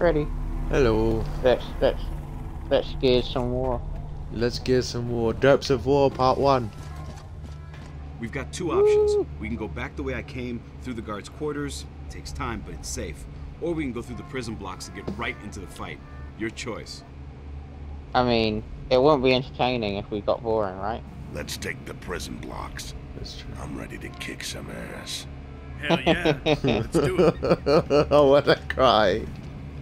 Ready. Hello. Let's let's let's gear some more. Let's get some more. Derps of War Part 1. We've got two options. We can go back the way I came, through the guards' quarters. It takes time, but it's safe. Or we can go through the prison blocks and get right into the fight. Your choice. I mean, it wouldn't be entertaining if we got boring, right? Let's take the prison blocks. That's true. I'm ready to kick some ass. Hell yeah. Let's do it. oh, what a cry.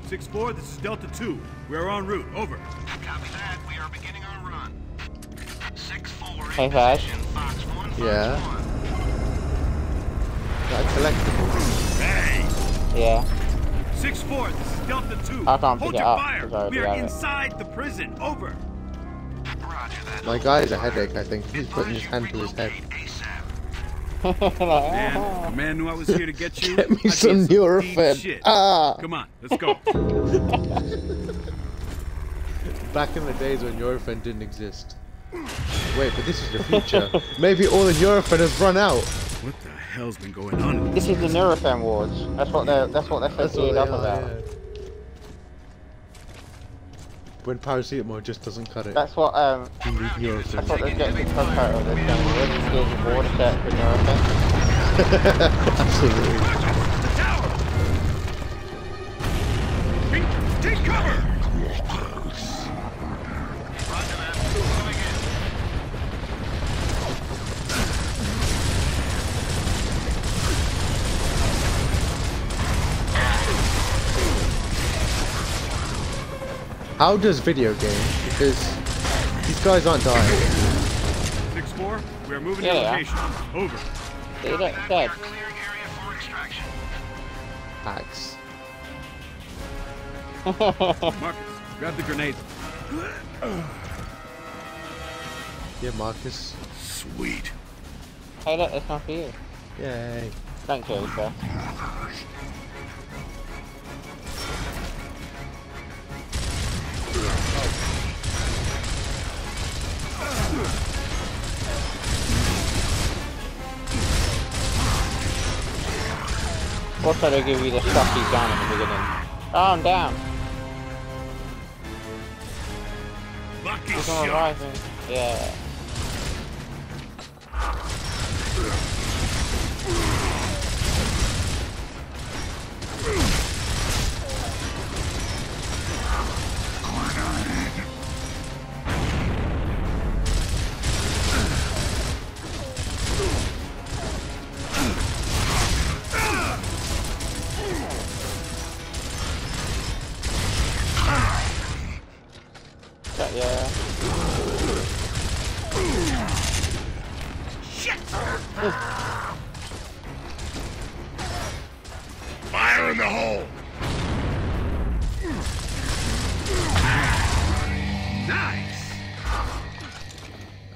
6-4, this is Delta 2. We are en route. Over. Copy that. We are beginning our run. 6-4 Hey, Vash. Fox 1, Fox Yeah. 1. That collectible. Hey! Yeah. 6-4, this is Delta 2. I can't Hold pick it your up, fire. 'cause We are have it. inside the prison. Over. Roger that. My guy has a headache, I think. He's putting his hand to his head. ASAP. Man, the man knew I was here to get you. Get me I did some deep Nurofen. Ah! Come on, let's go. Back in the days when Nurofen didn't exist. Wait, but this is the future. Maybe all the Nurofen has run out. what the hell's been going on? This is the Nurofen Wars. That's what they're that's what they're That's what they up are, about. yeah. When paracetamol just doesn't cut it. That's what um You need that's what they're getting the subtitle of this game. We're just geared of war to for Nurofen. Absolutely. The tower! Take, take cover! How does video game? Because these guys aren't dying. 6-4, we are moving Yeah, to yeah. location. Over. See that dead. Clearing area for extraction. Hacks. Marcus, grab the grenade. Yeah, Marcus. Sweet. hey look, it's not for you. Yay. Thank you, sir. Also, they give you the sucky gun in the beginning. Oh, I'm down. Lucky He's shot. Yeah.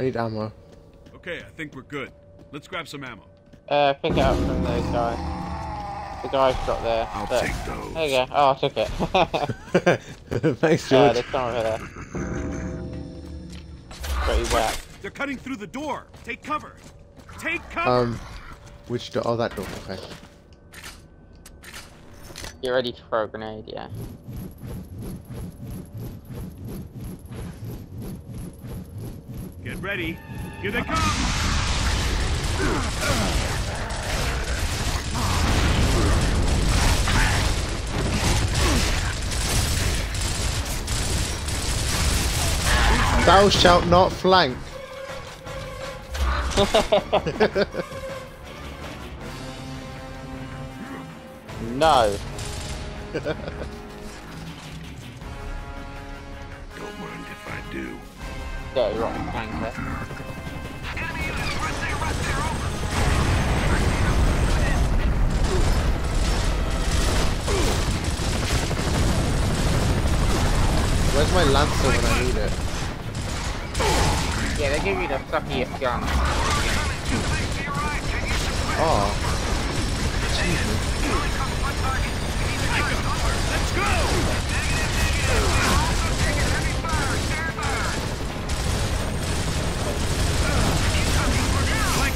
I need ammo. Okay, I think we're good. Let's grab some ammo. Uh, pick it up from those guys. The guys got there. I'll Look. take those. There you go. Oh, I took it. Thanks, uh, George. there's some over there. Got you back. They're cutting through the door. Take cover. Take cover. Um, which door? Oh, that door. Okay. Get ready to throw a grenade, yeah. Get ready. Here they come. Thou shalt not flank. No. Go, rotten tanker. Where's my lancer when I need it? Yeah, they give you the suckiest gun. Oh. Let's go!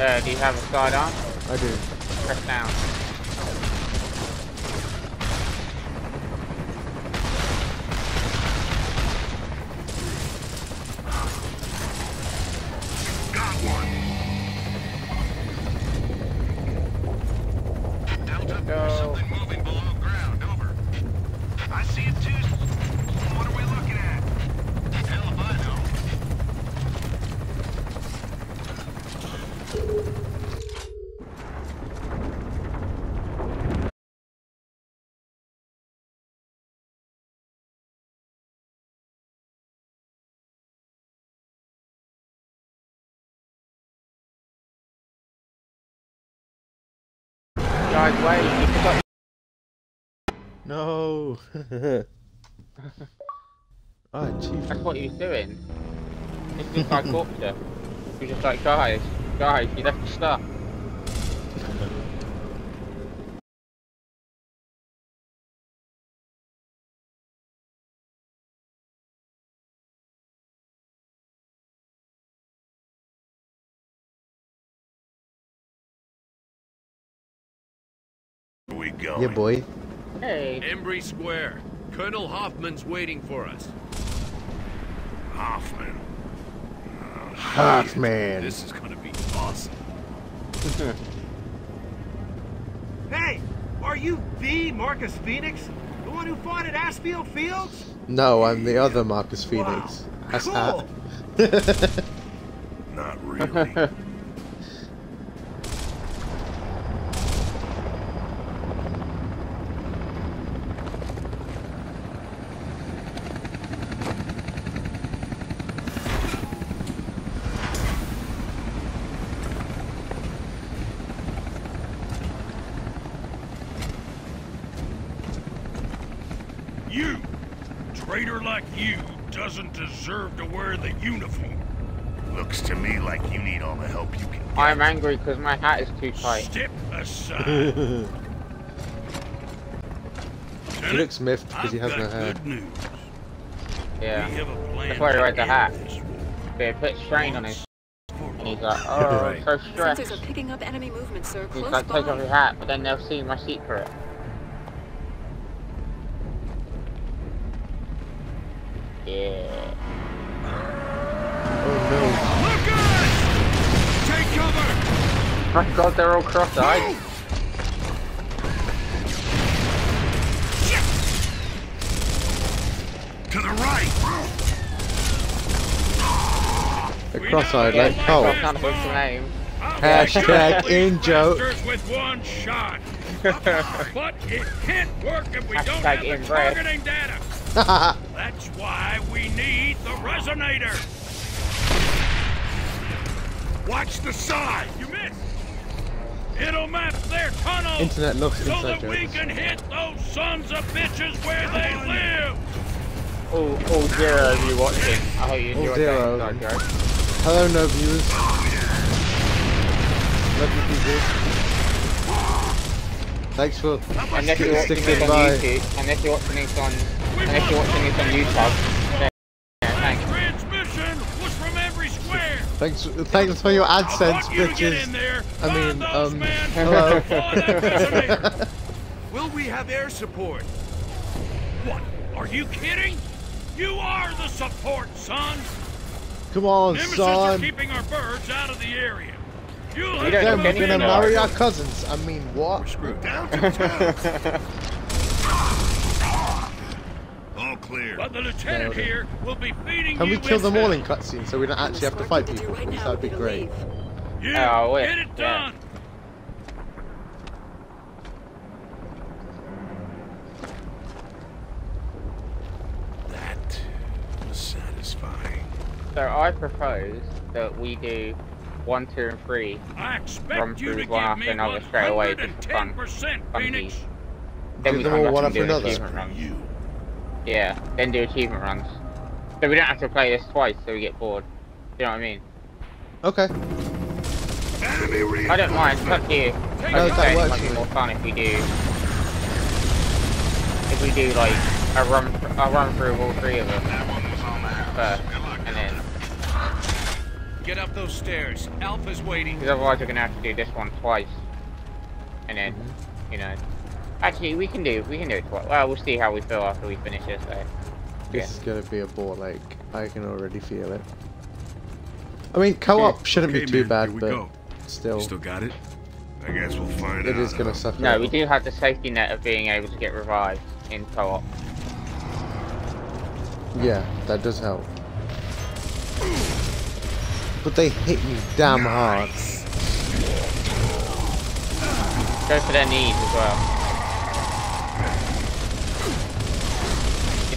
Uh, do you have a sidearm? I do. Press down. Guys, wait. No. oh, chief. That's what he was doing. It's just like Corpser. He was just like, guys, guys, you left your stuff. Going? Yeah, boy. Hey, Embry Square. Colonel Hoffman's waiting for us. Hoffman. Half man. This is gonna be awesome. Hey, are you the Marcus Phoenix? The one who fought at Aspho Fields? No, I'm the other Marcus Phoenix. That's Cool. Not really. You! Traitor like you doesn't deserve to wear the uniform. Looks to me like you need all the help you can get. I'm angry because my hat is too tight. Step aside. he looks miffed because he has no got hair. Yeah. We have a plan That's why he to wears the hat. this They put strain on his. for And he's like, oh, I'm so stressed. Sensors are picking up enemy movement, sir. He's Close like, take off by. your hat, but then they'll see my secret. Yeah. Oh Look out! Take cover! My god, they're all cross-eyed. To the right! no. They're cross-eyed like Yeah, Cole. that's not his name. Hashtag in joke. Bastards with one shot. But it can't work if we don't have the targeting data. That's why we need the resonator. Watch the side! You missed. It'll map their tunnel Internet loves so inside that we can hit those sons of bitches where they live. All, all zero of you watching. I hope you All enjoyed zero. that inside. Hello, no viewers. Love you, people. Thanks for Unless you're watching sticking this on by. YouTube. Unless you're watching this on. Unless you're watching this on YouTube. Then, yeah, thanks. Transmission was from Embry Square. Thanks, thanks for your I AdSense, want you to get in bitches. there. I mean, those um, men, hello. deploy that resonator. Will we have air support? What? Are you kidding? You are the support, son. Come on, Nemesis are son. keeping our birds out of the area. You'll We have don't to Then know we're come gonna marry our cousins. I mean, what? Down to town! All clear. But the lieutenant Nailed it. here will be feeding Can you we kill them all in them. cutscenes so we don't actually have to fight people? Right now that'd be great. leave. You ah, Oh, wait, get it done. That was satisfying. So I propose that we do one, two, and three. I Run expect you through to one give after me another straight away, just for fun. 110%, Fun Phoenix. piece. Then Do we them come all one and after do another? You. Yeah, then do achievement runs. So we don't have to play this twice, so we get bored. You know what I mean? Okay. Enemy I don't mind. It's up to you. I No, just that say it might be more fun if we do. If we do like I'll run, I'll run through all three of them That one was on the house. first, and then, Get up those stairs. Alpha's waiting. because otherwise we're gonna have to do this one twice. And then, Mm-hmm. you know, actually we can do, we can do it twice. Well, we'll see how we feel after we finish this though. This Yeah. is gonna be a bore like I can already feel it. I mean, co-op shouldn't Okay, be too man, bad, but go. still, You still got it? I guess we'll find it out. is gonna suck. No, we do have the safety net of being able to get revived in co-op. Yeah, that does help. But they hit you damn hard. Go for their knees as well.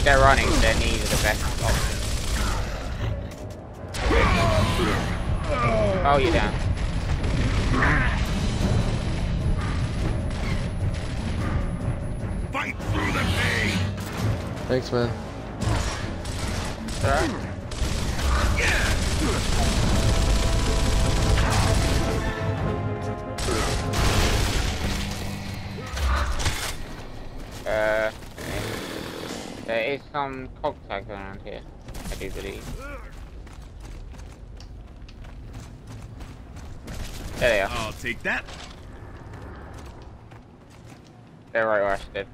If they're running, their knees are the best option. Oh, you're down. Fight through the pain. Thanks, man. Alright. Uh, there is some cog tags around here, I do believe. There they are. I'll take that. They're right where I stood.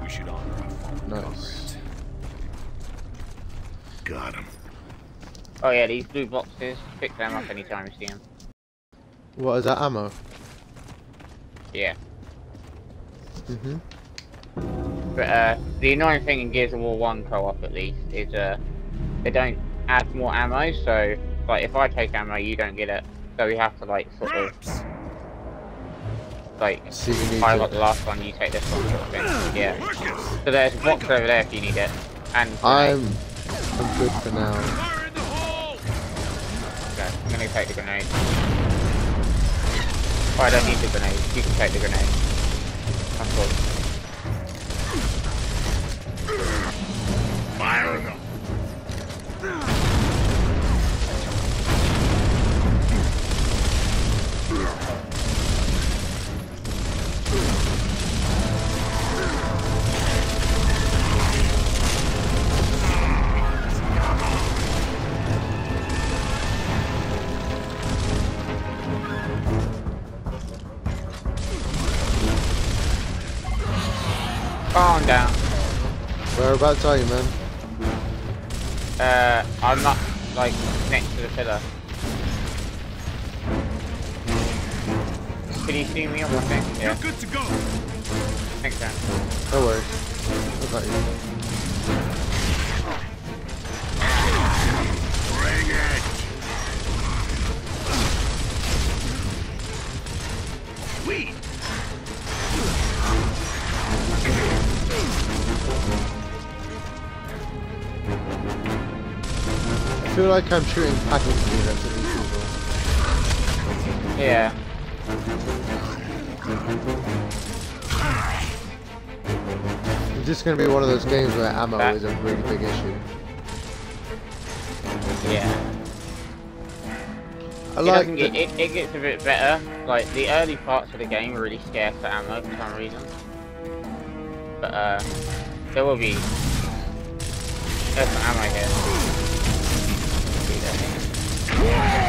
We should honor our fallen Nice. comrades. Got him. Oh yeah, these blue boxes, pick them up anytime you see them. What is that ammo? Yeah. Mhm. But uh, the annoying thing in Gears of War 1 co-op at least is uh, they don't add more ammo, so like if I take ammo, you don't get it. So we have to like sort of like See if you I got the last one, you take this one sort of thing. Yeah. So there's a box over there if you need it. And I'm, I'm good for now. Fire in the hole! Okay, I'm gonna take the grenade. Oh, I don't need the grenade. You can take the grenade. That's cool. Fire. Calm Whereabouts are you, man? Uh, I'm not like next to the pillar. Can you see me on my thing? Yeah. You're good to go. Thanks, man. No worries. worry. I got you. Bring it. Sweet. Feel like I'm shooting units at these people. Yeah. It's just gonna be one of those games where ammo is a really big issue. Yeah. I It, like get, it, it gets a bit better. Like the early parts of the game are really scarce for ammo for some reason. But uh, there will be. There's some ammo here. See there.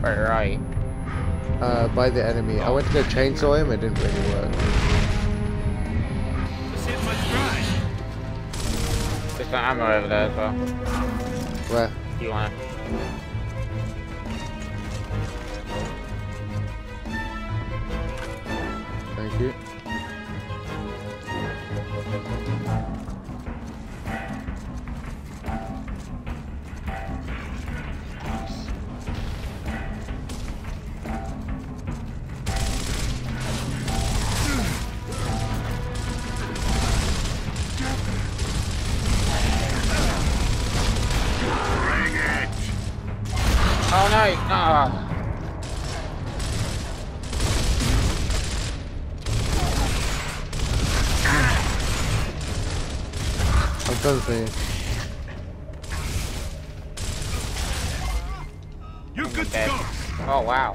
Where are you? uh, by the enemy. I went to chainsaw him, it didn't really work. This hit my stride. There's some ammo over there as well. Where? If you wanna. Thank I'm done for you. You're good to go. Oh wow.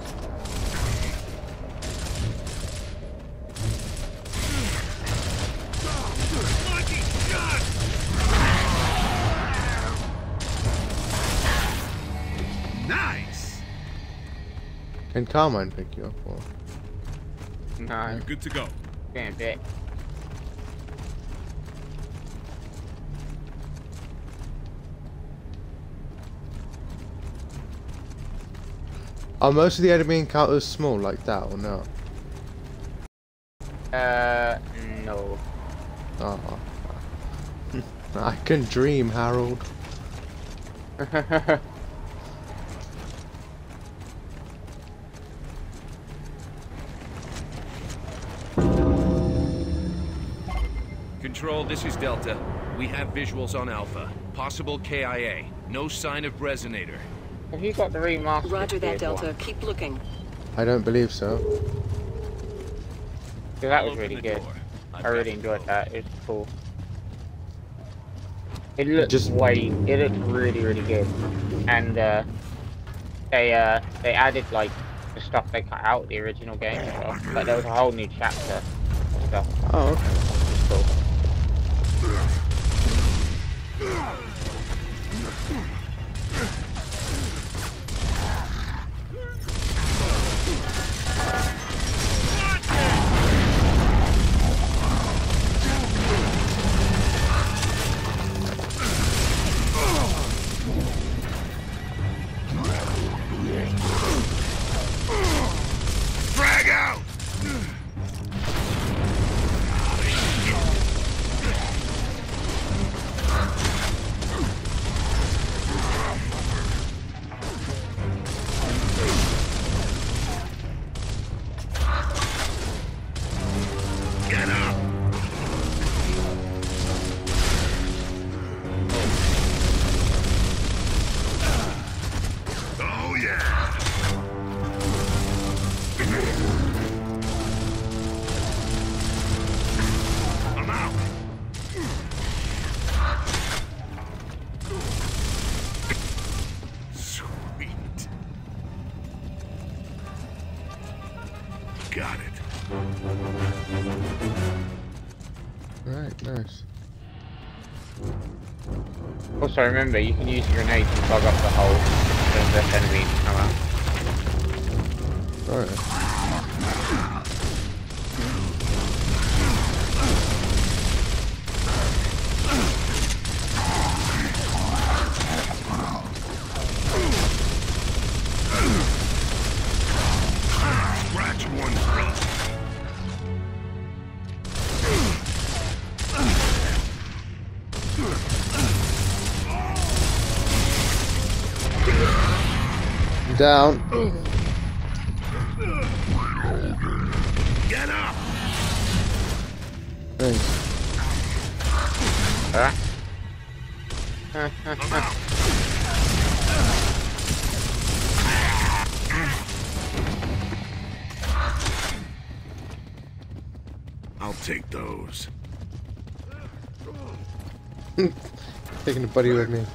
Nice. Can Carmine pick you up or? No, You're good to go. getting a Are most of the enemy encounters small like that or not? Uh, no. Oh. I can dream, Harold. Control, this is Delta. We have visuals on Alpha. Possible KIA. No sign of Resonator. Have you got the remastered? Roger that, Gears one? Delta. Keep looking. I don't believe so. 'Cause that was really good. I've really enjoyed that. It's cool. It looked Just- way. It looked really, really good. And uh, they uh, they added like the stuff they cut out of the original game. as well. Like there was a whole new chapter and stuff. Oh, okay. Also remember, you can use grenades to plug Down. Get up. Thanks. Huh? I'm. I'll take those. Taking a buddy with me.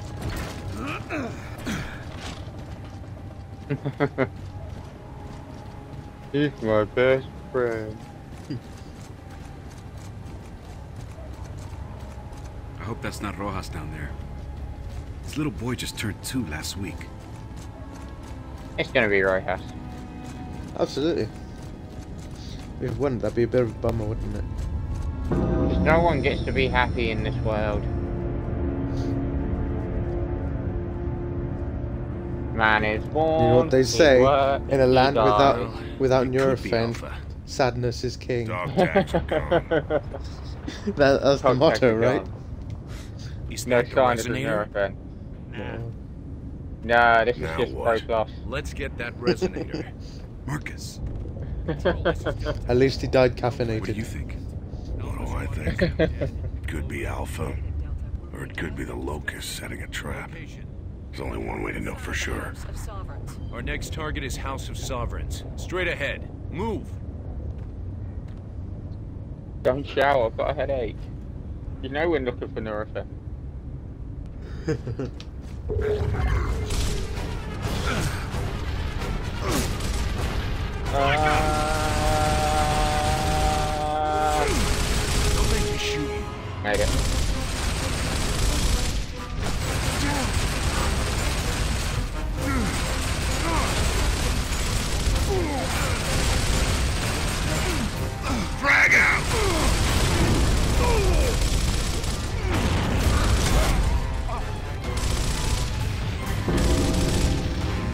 He's my best friend. I hope that's not Rojas down there. This little boy just turned two last week. It's gonna be Rojas. Absolutely. If it wouldn't, that'd be a bit of a bummer, wouldn't it? 'Cause no one gets to be happy in this world. Man is born. You know what they say? works, In a land without without It could Nurofen, sadness is king. Dog tags are gone. That, that's the motto, right? gone. Is No that sign of the resonator? Nurofen. No. No, this is Now just what? pro gloss. Let's get that resonator. Marcus, Control, this is Delta. At least he died caffeinated. what do you caffeinated. think? What do I think? It could be Alpha, or it could be the Locust setting a trap. There's only one way to know for sure. Our next target is House of Sovereigns. Straight ahead. Move! Don't shower, I've got a headache. You know we're looking for Nurofen. uh... Ah. Don't make me shoot you. Made it. frag out!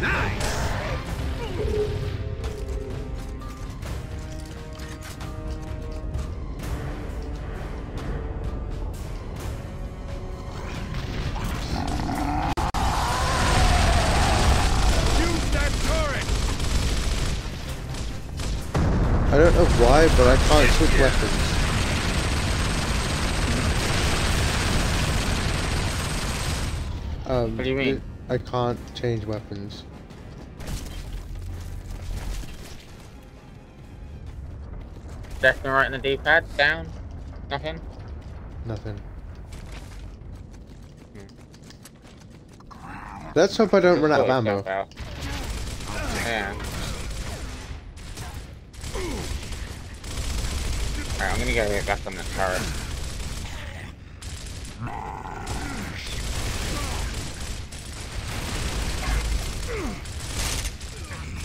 Nice! Why, but I can't switch weapons. Um, What do you mean? I can't change weapons. Left and right in the D-pad, down, nothing. Nothing. Let's hope I don't run out of ammo. Yeah. Alright, I'm gonna go get back on the turret.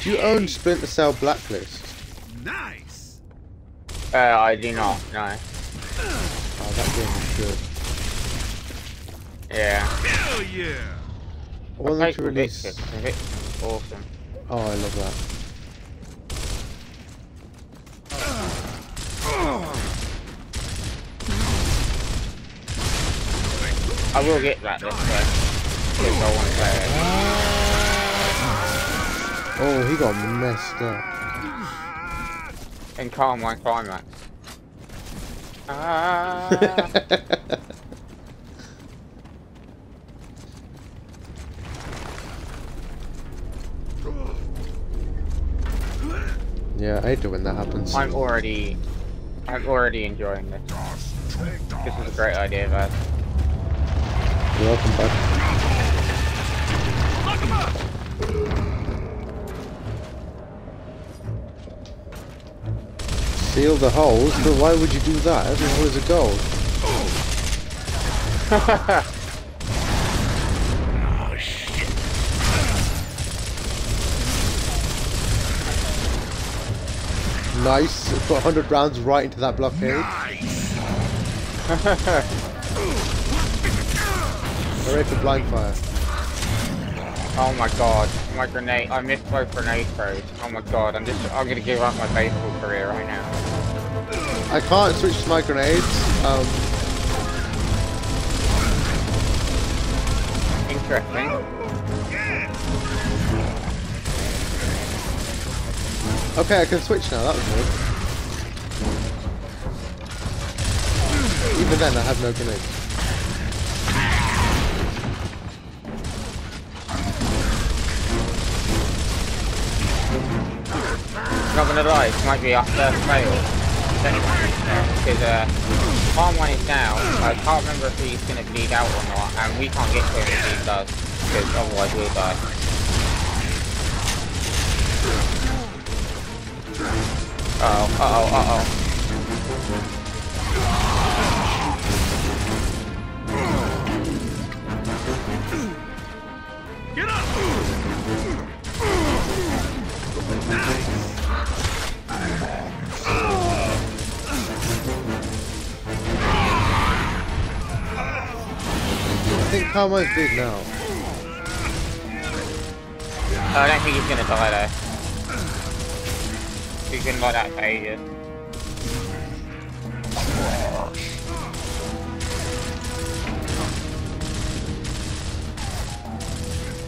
Do you own Splinter Cell Blacklist? Nice. Uh, I do not, no. Oh, that game is good. Yeah. Hell yeah. I want them Like to release. Invictus. Invictus is awesome. Oh, I love that. I will get that this way. If I want to play it. Oh, he got messed up. In Carmine Climax. Ah. yeah, I hate it when that happens. I'm already, I'm already enjoying this. This is a great idea, Vaz. You're welcome, bud. Seal the holes, but why would you do that? Every hole is a gold. Nice. Put 100 rounds right into that blockade. Hooray for blind fire. Oh my god, my grenade, I missed both grenade throws. Oh my god, I'm just, I'm gonna give up my baseball career right now. I can't switch to my grenades. Um, Interesting. okay, I can switch now. That was good. Even then, I have no grenades. Not gonna this might be our first fail. Because, uh, one is down, I can't remember if he's gonna bleed out or not, and we can't get to him if he does, because otherwise we'll die. Uh oh, uh oh, uh oh. Get up. I think Carmine's big now. I don't think he's gonna die though. He's been like that for ages.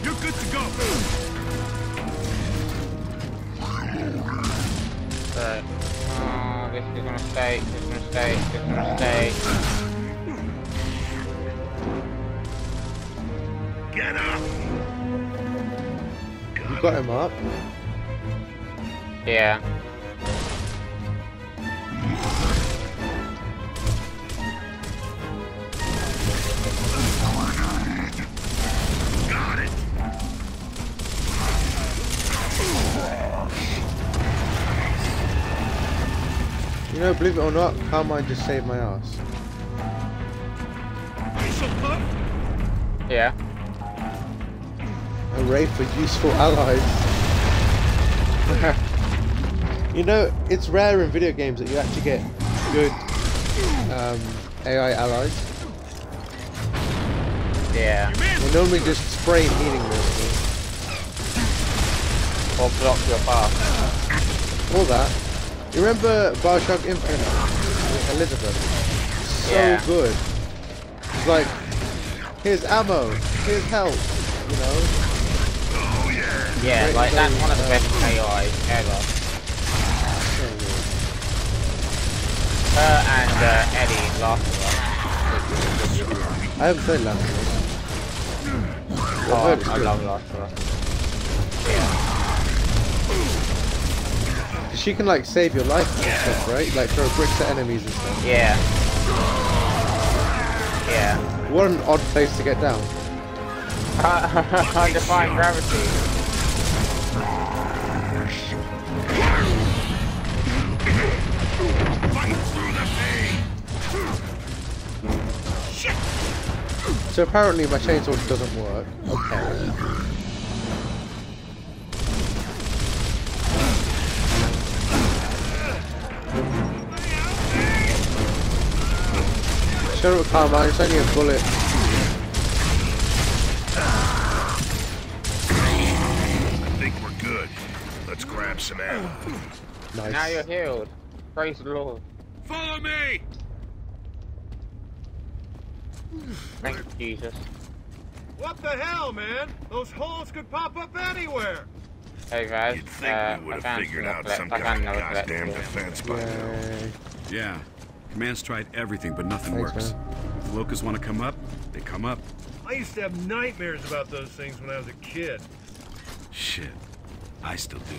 You're good to go. So, oh, this is a mistake, this is a mistake, this is a mistake. Get up. You got him up. Yeah. Got it. You know, believe it or not, Carmine just saved my ass. You so pumped? Yeah. Hooray for useful allies. you know, it's rare in video games that you actually get good um, AI allies. Yeah. They normally just spray healing mostly. Or block your path. All that. You remember Bioshock Infinite Elizabeth? So Yeah. good. It's like, here's ammo, here's health, you know? Yeah, Great like that's one of the best AIs ever. Her and uh, Ellie last of us. I haven't played Last of Us. Oh, I love Last of Us. Yeah. She can like save your life and stuff, right? Like throw bricks at enemies and stuff. Yeah. Yeah. What an odd place to get down. I define gravity. So apparently my chainsaw doesn't work. Okay. Shut up, Carmine. It's only a bullet. I think we're good. Let's grab some ammo. Nice. Now you're healed. Praise the Lord. Follow me! Thank Jesus. What the hell, man? Those holes could pop up anywhere. Hey guys, You'd think uh, we would I have figured out some kind of another goddamn defense by now. Yeah. Command's tried everything, but nothing Thanks, works. man. If the locusts want to come up, they come up. I used to have nightmares about those things when I was a kid. Shit. I still do.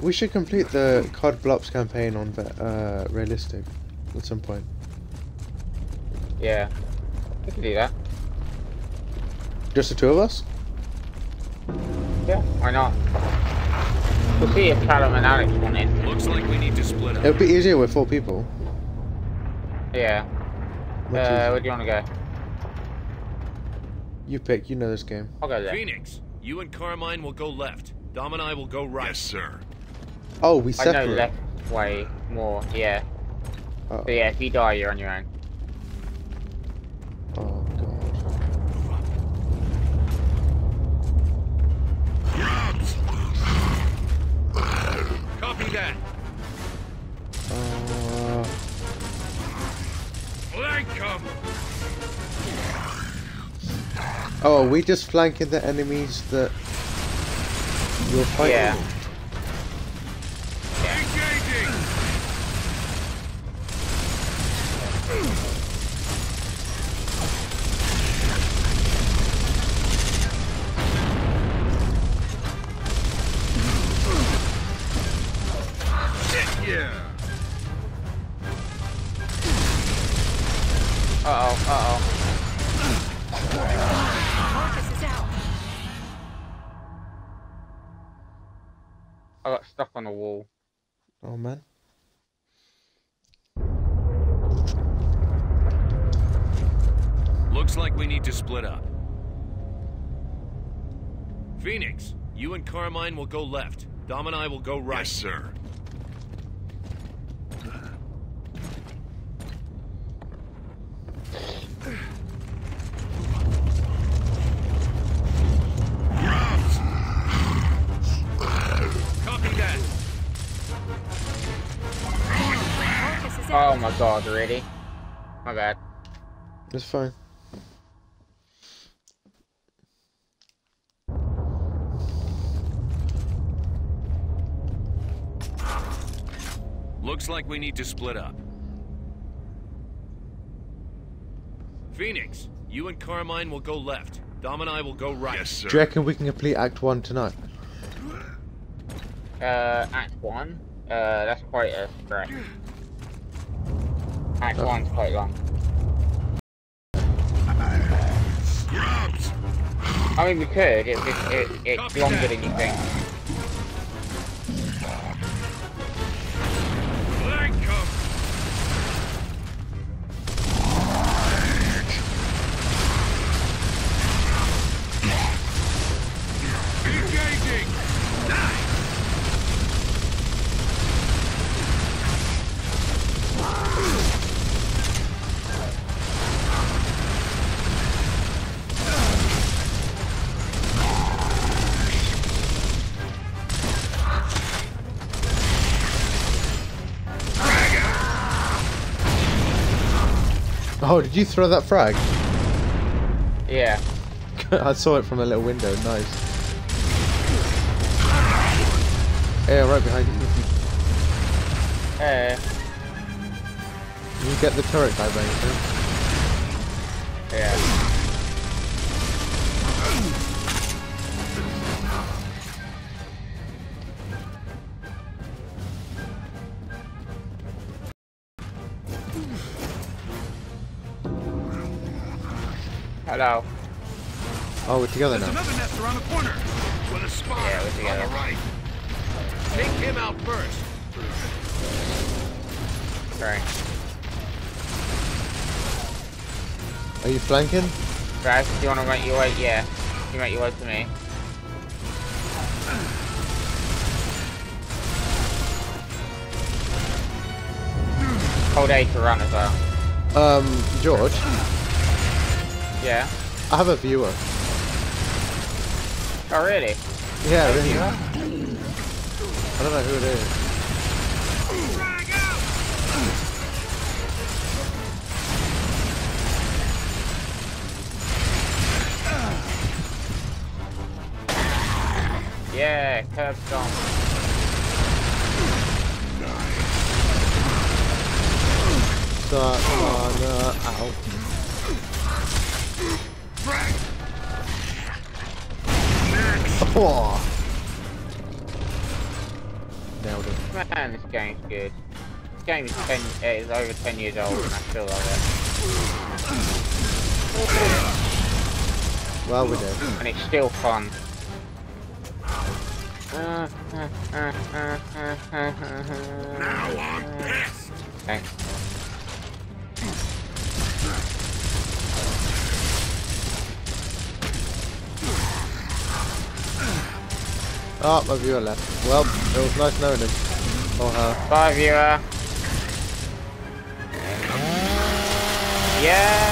We should complete the COD Blops campaign on uh, realistic at some point. Yeah. We can do that. Just the two of us? Yeah, why not? We'll see if Callum and Alex want in. Looks like we need to split up. It up. would be easier with four people. Yeah. Much Uh, easier. where do you want to go? You pick. You know this game. I'll go there. Phoenix, you and Carmine will go left. Dom and I will go right. Yes, sir. Oh, we I know left way more, yeah. Oh, So yeah, if you die, you're on your own. oh god. Copy that. Uh, Flank 'em! oh, are we just flanking the enemies that you're fighting? Yeah. On the wall. Oh man. Looks like we need to split up. Phoenix, you and Carmine will go left. Dom and I will go right. Yes, sir. Oh my god, really? My bad. It's fine. Looks like we need to split up. Phoenix, you and Carmine will go left. Dom and I will go right. Yes, sir. Do you reckon we can complete Act 1 tonight? Uh, Act 1? Uh, that's quite a stretch. Act 1's quite long. Grubs! I mean, we could, it's, it's, it, it's longer than you think. Did you throw that frag? Yeah. I saw it from a little window. Nice. Yeah, right behind you. Uh, You get the turret guy by Oh, we're together There's now. another nest around the corner. With a spot Yeah, we're on together. the right. Take him out first. Sorry. Are you flanking? Raz, do you want to make your way? Yeah. You make your way to me. Hold A to run as well. Um, George, Yeah. I have a viewer. Oh, really? Yeah, really. I don't know who it is. Yeah, curb stomp. Satana uh, out. Oh. Nailed it. Man, this game's good. This game is 10, uh, is over 10 years old and I still love it. Well, we did. And it's still fun. Uh, uh, uh, uh, uh, uh, uh, Now I'm pissed. Thanks. Oh, my viewer left. Well, it was nice knowing him. Or her. Bye, viewer. Yeah!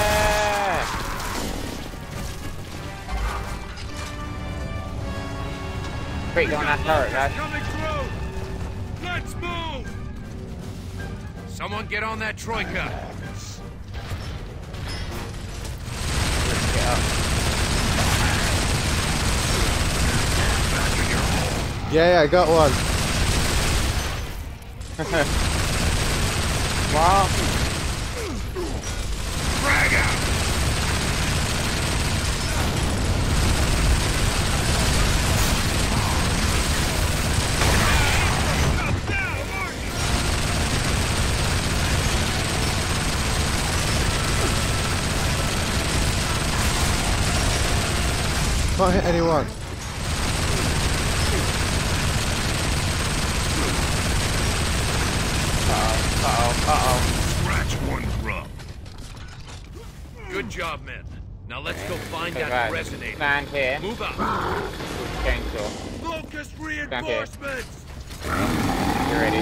Quick, go on that turret, guys. Coming through. Let's move. Someone get on that troika. Yeah, yeah, I got one. Wow. Frag out. Can't hit anyone. Uh-oh, uh-oh. Scratch one grub. Good job, men. Now let's go find Okay, that guys, resonator. stand here. Move up. Chainsaw. Focused here. reinforcements. You ready?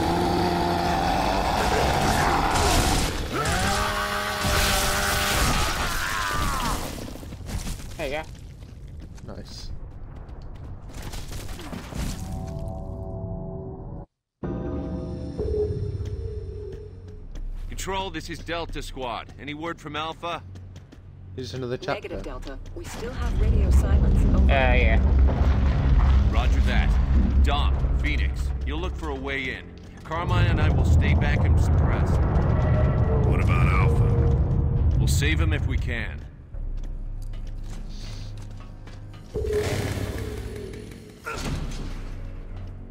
There you go. Nice. Control, this is Delta Squad. Any word from Alpha? Here's another chapter. Negative, Delta. We still have radio silence. Over. Uh, yeah. Roger that. Dom, Phoenix, you'll look for a way in. Carmine and I will stay back and suppress. What about Alpha? We'll save him if we can.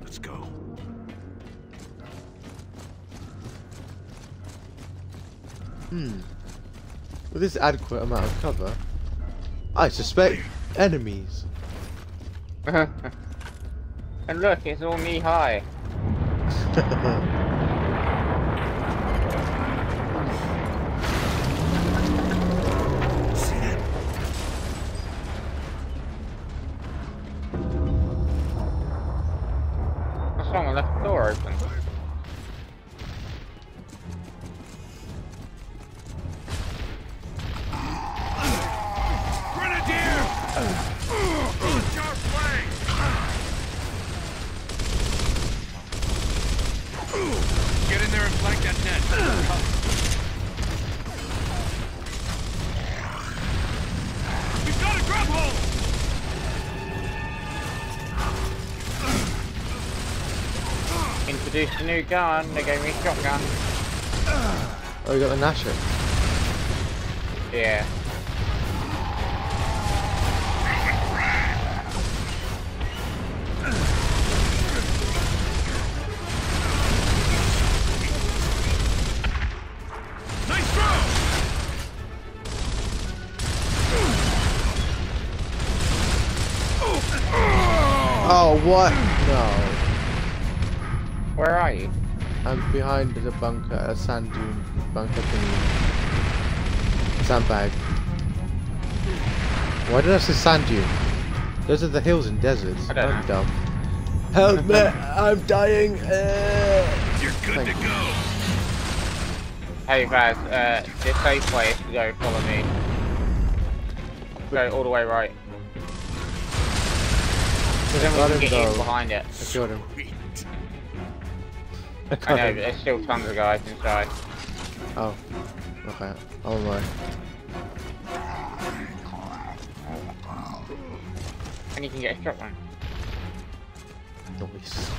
Let's go. With this adequate amount of cover, I suspect enemies. and look, it's all knee high. gun. They gave me a shotgun. Oh, you got the Gnasher. Yeah. Oh, what? I'm behind the bunker, a sand dune bunker thingy. Sandbag. Why did I say sand dune? Those are the hills and deserts. I don't I'm know. dumb. Help me! I'm dying! Uh... You're good Thank to you. go. Hey guys, uh, this safe place to go, follow me. Go all the way right. Then we can him, get in behind it. I killed him. I know, but there's still tons of guys inside. Oh. Okay. Oh my. And you can get a shotgun. Nice.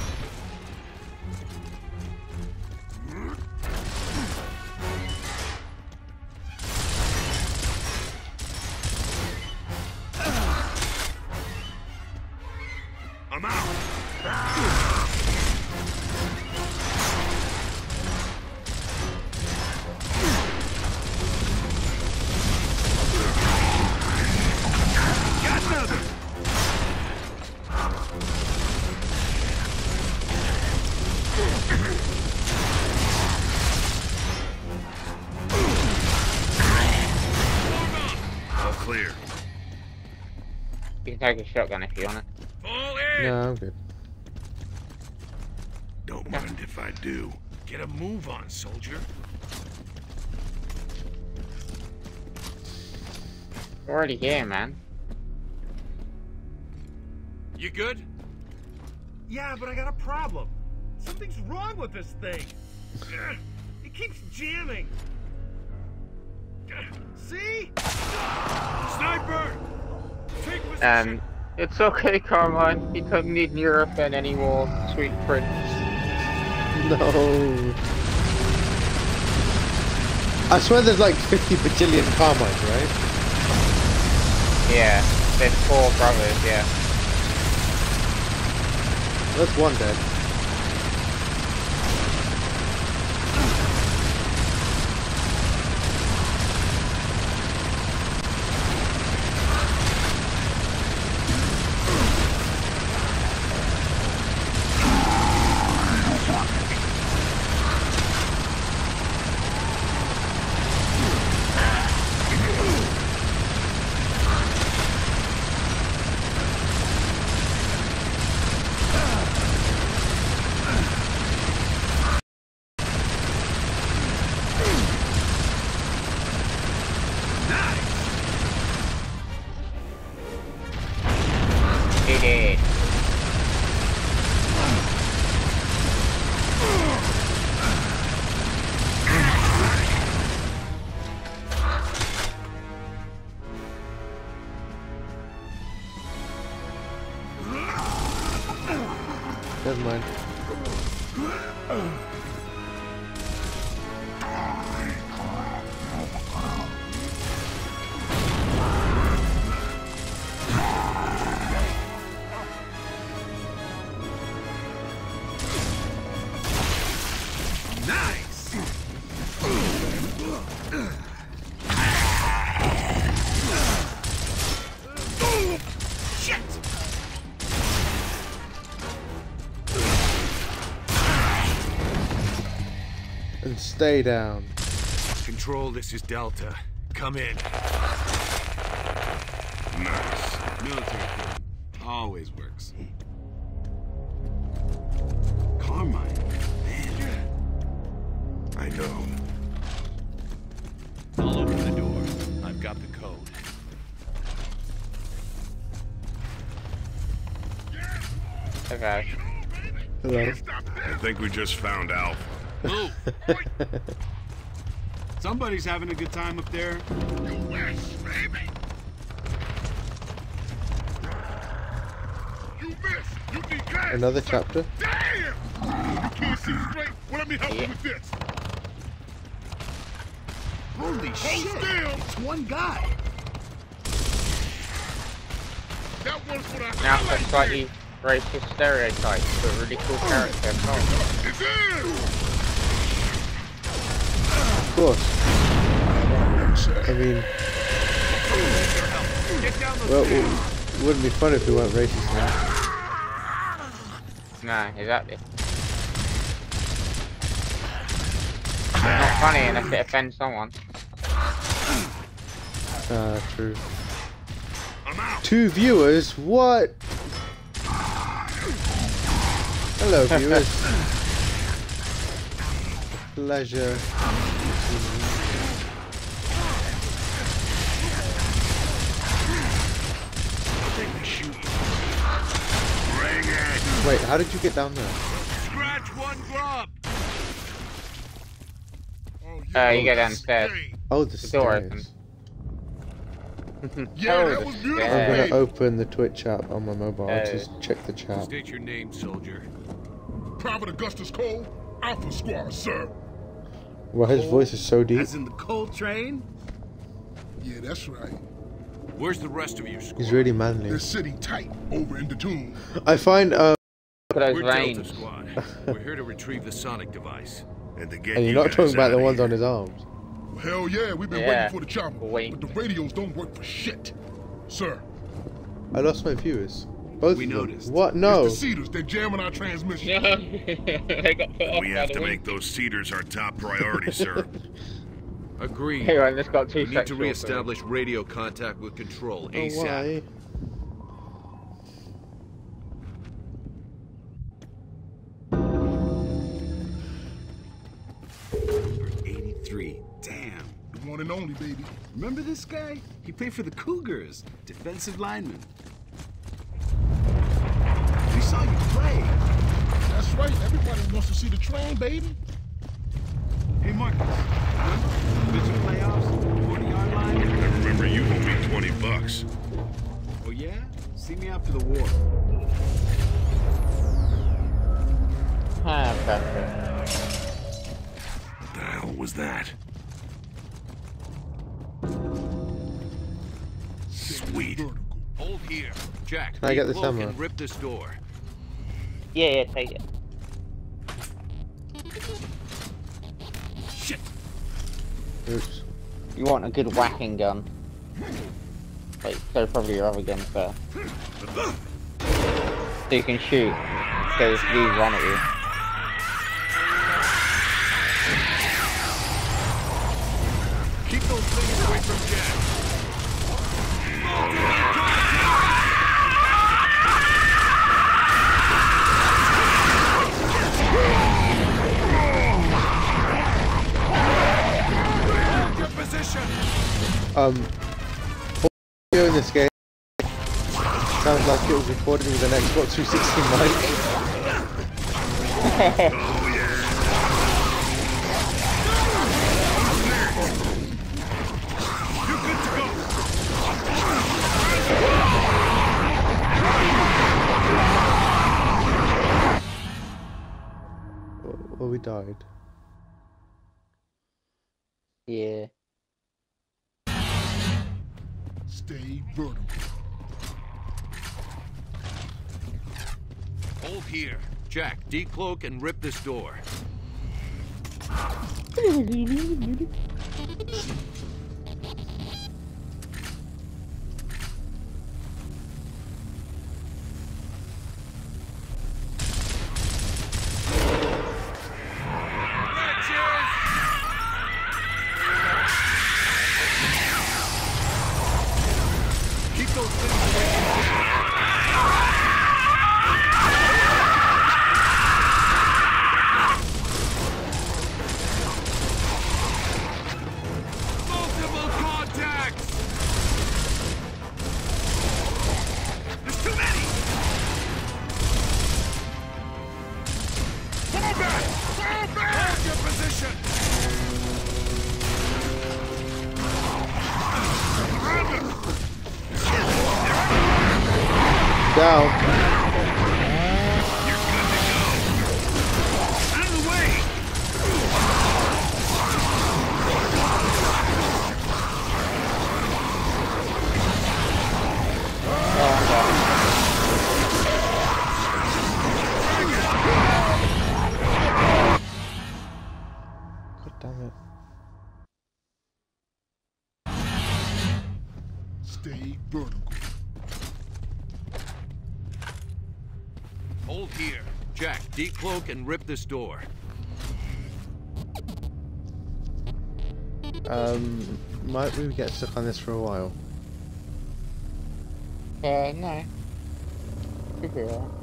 All clear. You can take a shotgun if you want it. Fall. No, I'm good. Don't mind if I do. Get a move on, soldier. We're already here, man. You good? Yeah, but I got a problem. Something's wrong with this thing. It keeps jamming. See? Sniper! Take position. Um, it's okay, Carmine. He doesn't need Nurofen anymore, sweet prince. No. I swear there's like 50 bajillion Carmines, right? Yeah, there's four brothers, yeah. That's one dead. Stay down. Control, this is Delta. Come in. Nice. Military equipment. Always works. Carmine. Man. I know. I'll open the door. I've got the code. Okay. Hello. I think we just found Alpha. Move! Somebody's having a good time up there. West, baby! You missed! You declared! Another chapter. Damn! can't see straight. Well, let me help Yeah. you with this. Holy Hold shit! still. It's one guy. That one's for the Now for highlight slightly racist stereotypes, but really cool character. Oh, reel. It's in. Of course. I mean, Get down those well, it wouldn't be fun if we weren't racist now. no, exactly. Not funny unless it offends someone. Ah, true. Two viewers? What? Hello, viewers. Pleasure. Bring it. Wait, how did you get down there? Scratch one grub. Oh, Uh, you know go that's downstairs. Oh, the The door stairs. Yeah, Oh, that was beautiful. I'm gonna open the Twitch app on my mobile Uh, to check the chat. State your name, soldier. Private Augustus Cole, Alpha Squad, sir. Well, his voice is so deep. As in the Cole Train? Yeah, that's right. Where's the rest of your squad? He's really manly. They're sitting tight over in the tomb. I find, uh, Look at We're those Delta veins. Squad. We're here to retrieve the sonic device. And to get and you're you not talking about the ones here. on his arms. Hell yeah, we've been Yeah. waiting for the chopper. Wait. But the radios don't work for shit. Sir, I lost my viewers. Both We of them. noticed. What? No. it's the Seeders. They're jamming our transmission. they got put off We have to wind. make those seeders our top priority, sir. Agreed. Hey, I just got too We need to sexual for it. reestablish radio contact with control Oh, ASAP. why? One and only, baby. Remember this guy? He played for the Cougars, defensive lineman. We saw you play. That's right. Everybody wants to see the train, baby. Hey, Marcus. Remember? Vision playoffs, 40 yard line. remember, you owe me 20 bucks. Oh, yeah? See me after the war. Ah, perfect. What the hell was that? Jack, Can I get this decloak ammo? and rip this door. Yeah, yeah, take it. Shit. Oops. You want a good whacking gun. Wait, go probably your other gun first. So you can shoot. So if these run at you. Um, audio in this game sounds like it was recorded with an Xbox 360 mic. Well, we died. Yeah. Stay vertical. Hold here. Jack, decloak and rip this door. Down. Decloak and rip this door. Um, might we get stuck on this for a while? Uh, no. Should be alright.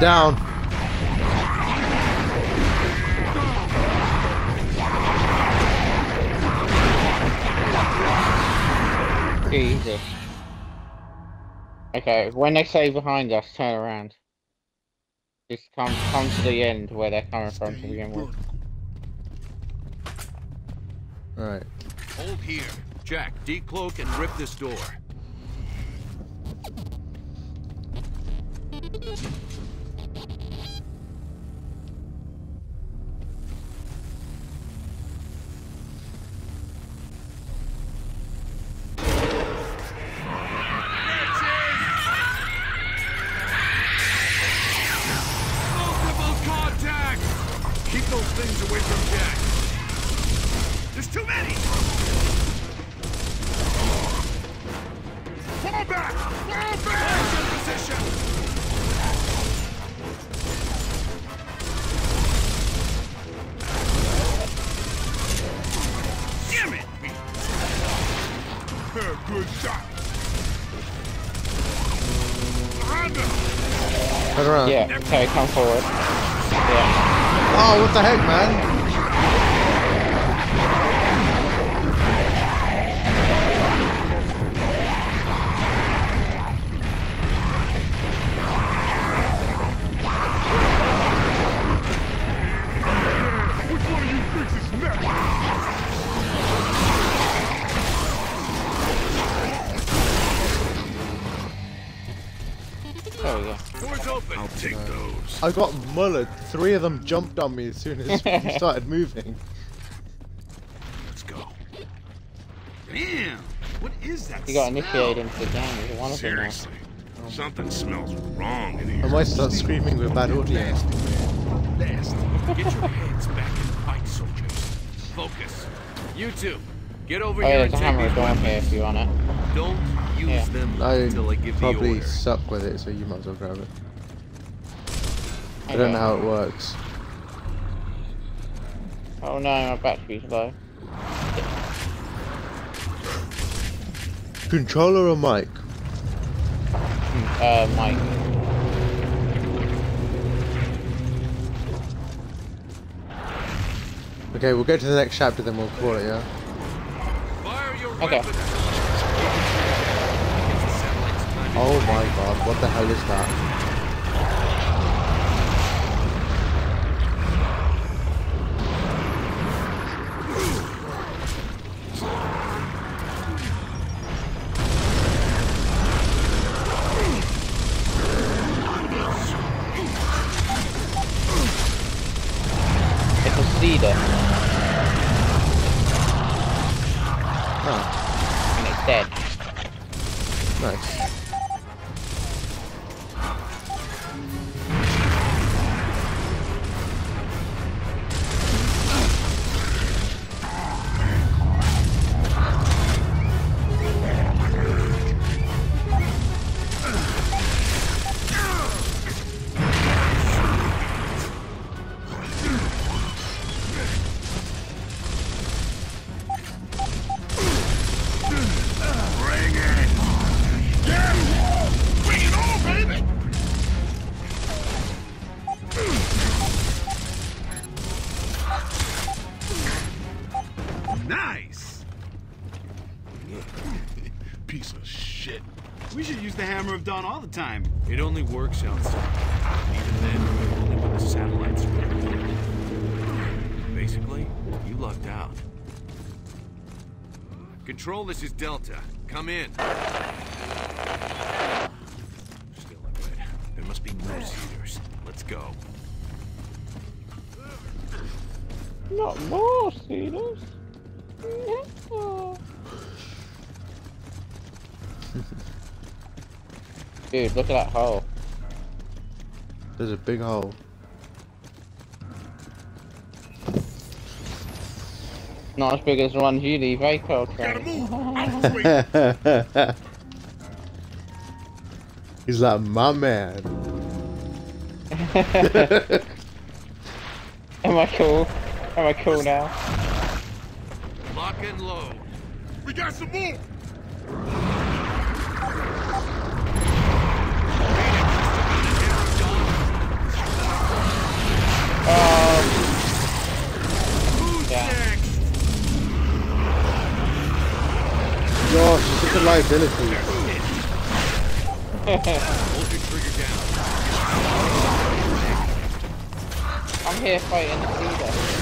Down. Easy. Okay, when they say behind us, turn around. Just come come to the end where they're coming from to begin with. Alright. Hold here. Jack, decloak and rip this door. Turn around. Yeah, okay, come forward. Yeah. Oh, what the heck, man? I got mullered. Three of them jumped on me as soon as we started moving. Let's go. Damn! What is that You got initiated into the game as one of them now. Seriously. Something smells wrong in here. I might start screaming with bad audio. Nasty. Get your heads back in the fight, soldiers. Focus. You two, get over Oh here yeah, and there's a take hammer these down here if you want it. Don't use Yeah. them I until I give the probably order. suck with it, so you might as well grab it. I don't know how it works. Oh no, my battery's low. Controller or mic? Uh, mic. Okay, we'll go to the next chapter, then we'll call it, yeah? Fire your Okay. weapons. Gives the satellites time to Oh my god, what the hell is that? Piece of shit. We should use the Hammer of Dawn all the time. It only works outside. Even then, only when the satellites are recorded. They Basically, you lucked out. Control, this is Delta. Come in. Still liquid. There must be more Seeders. Let's go. Not more Seeders. Mm-hmm. Dude, look at that hole. There's a big hole. Not as big as the one you leave, eh, Cole Train? Gotta move! Out of the way! He's like, my man. Am I cool? Am I cool now? Lock and load. We got some more! Liability. I'm here fighting the Seeder.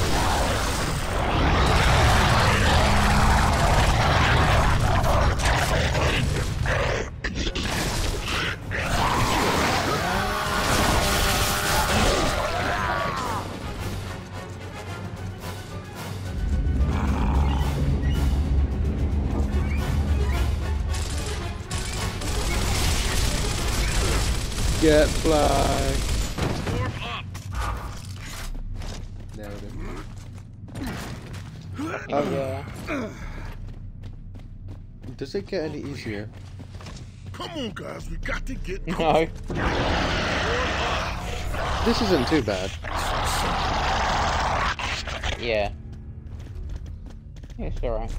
It get any easier? Come on, guys, we got to get No. This isn't too bad. Yeah. It's alright.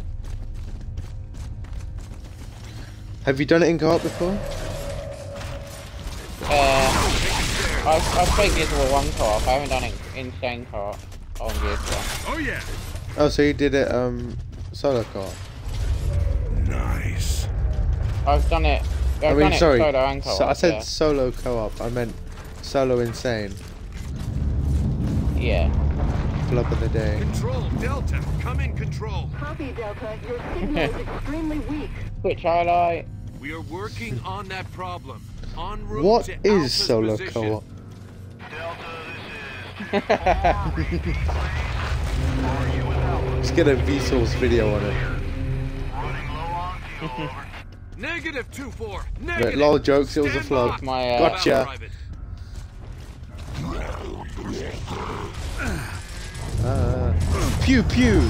Have you done it in co-op before? Uh, I've, I've played Gears of War 1 co-op, I haven't done it in Insane co-op on Gears of War. Oh, yeah. Oh, so you did it um solo co-op. Nice. I've done it, I've I done mean, it sorry. solo and. So I said yeah. solo co-op. I meant solo insane. yeah. Club of the day. Control, Delta. Come in, control. Copy, Delta. Your signal is extremely weak. Which highlight? We are working on that problem. On route What to is Alpha's solo co-op? Delta, this is Are you with Alpha? Let's get a Vsauce video on it. Running low on Negative 2-4. Right, Negative. lol jokes, it was a Stand flop. by. My, uh, Gotcha. Private. Uh, pew pew.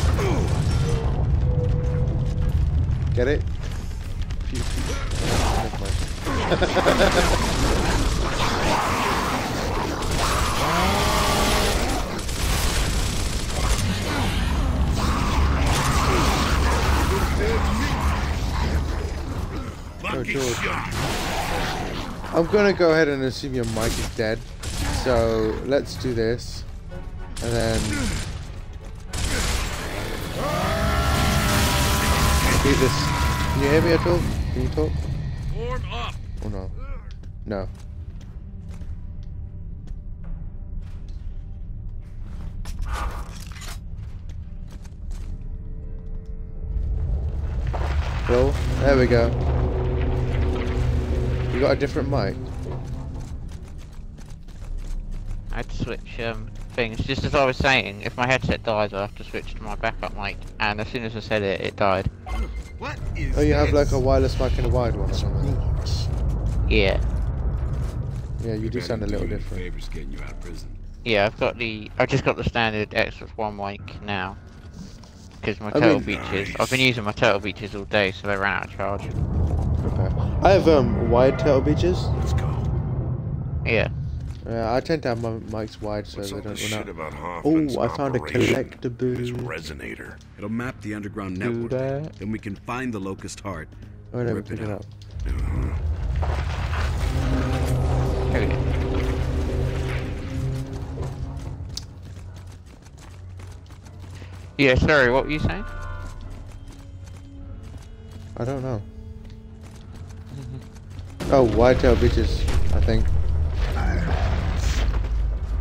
Get it? Pew pew. George. I'm gonna go ahead and assume your mic is dead. So let's do this. And then do this. Can you hear me at all? Can you talk? Form up. Or no? No. Hello? There we go. You got a different mic? I had to switch um, things. Just as I was saying, if my headset dies, I have to switch to my backup mic. And as soon as I said it, it died. What is Oh, you have like a wireless mic and a wired one or something? Yeah. Yeah, you do sound a little different. You out of prison. Yeah, I've got the. I just got the standard Xbox One mic now. Because my I Turtle mean- Beaches. I've been using my Turtle Beaches all day, so they ran out of charge. Okay. I have um wide turtle beaches. Let's go. Yeah. Uh, I tend to have my mics wide so What's they don't this run shit out. about Hoffman's Oh, I found a operation? collectible. His resonator. It'll map the underground Do network. that. Then we can find the locust heart. Oh, no, Rip it it up. up. Here we go. Yeah, sorry, what were you saying? I don't know. Oh, wide tail bitches, I think.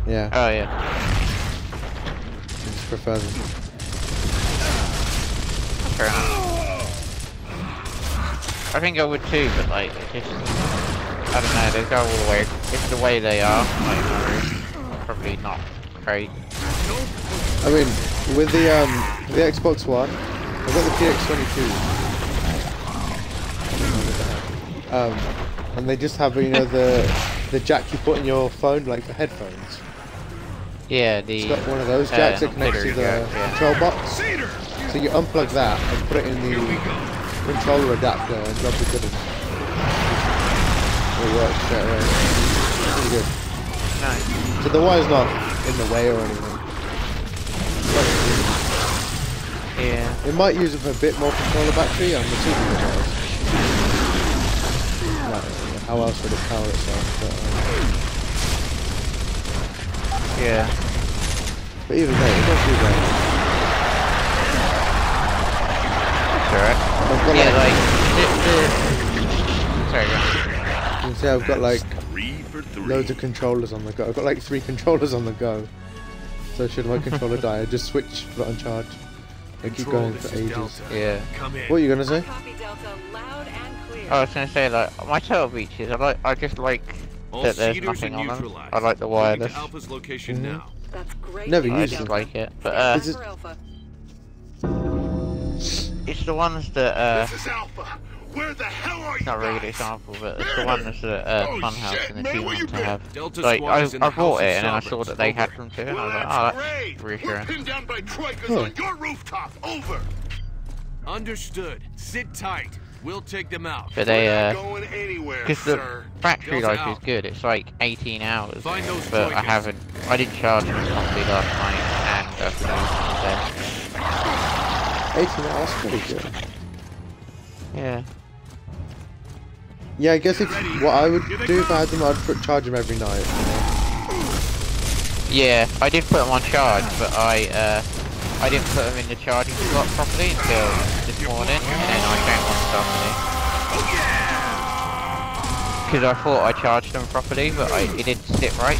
Yeah. Oh, yeah. prefer them. Fair enough. I think I would too, but like, it just, I don't know, they go all the way, it's the way they are, like, probably not great. I mean, with the um the Xbox One, I've got the PX22. Um, and they just have you know the the jack you put in your phone like for headphones. Yeah, the... It's got one of those uh, jacks that connects to the yeah. control box. So you unplug that and put it in the Here we go. controller adapter and drop the good. It works straight away. Pretty good. Nice. So the wire's not in the way or anything. Yeah. It might use up a bit more controller battery on the two controllers. Like, how else would it power itself? But, um, Yeah. but even then, it's not too bad. That's alright. I've got Yeah, like, like, the, the... Sorry, go on. you can see I've got like Three for three. loads of controllers on the go. I've got like three controllers on the go. So should my controller die, I just switch, put it on charge. I keep going for ages. Delta. Yeah. What are you gonna say? I was gonna say like my turtle beaches. I like. I just like All that there's nothing on them. I like the Moving wireless. To Alpha's location Mhm. now. That's great. Never news, I used just like it, but uh, Is it- it's the ones that uh, This is Alpha. Where the hell are you not really good guys? example, but it's the ones that uh, Oh, Funhouse shit, and the man, two where want you to been? have. Delta Like I, is I bought it of and then I saw that they had Over. them too, and I was like, that's oh, that's great. We're reassuring. pinned down by Troikas Huh. on your rooftop. Over. Understood. Sit tight. We'll take them out. But they We're uh, going anywhere, because the sir. battery Delta life is good. It's like 18 hours, Find those but I haven't. I didn't charge them properly last night, and I've been using them 18 hours, pretty good. Yeah. Yeah, I guess if what I would do if I had them, I'd put, charge them every night. Yeah, I did put them on charge, but I uh, I didn't put them in the charging slot properly until this morning, and then I found one this afternoon. Because I thought I charged them properly, but I, it didn't sit right.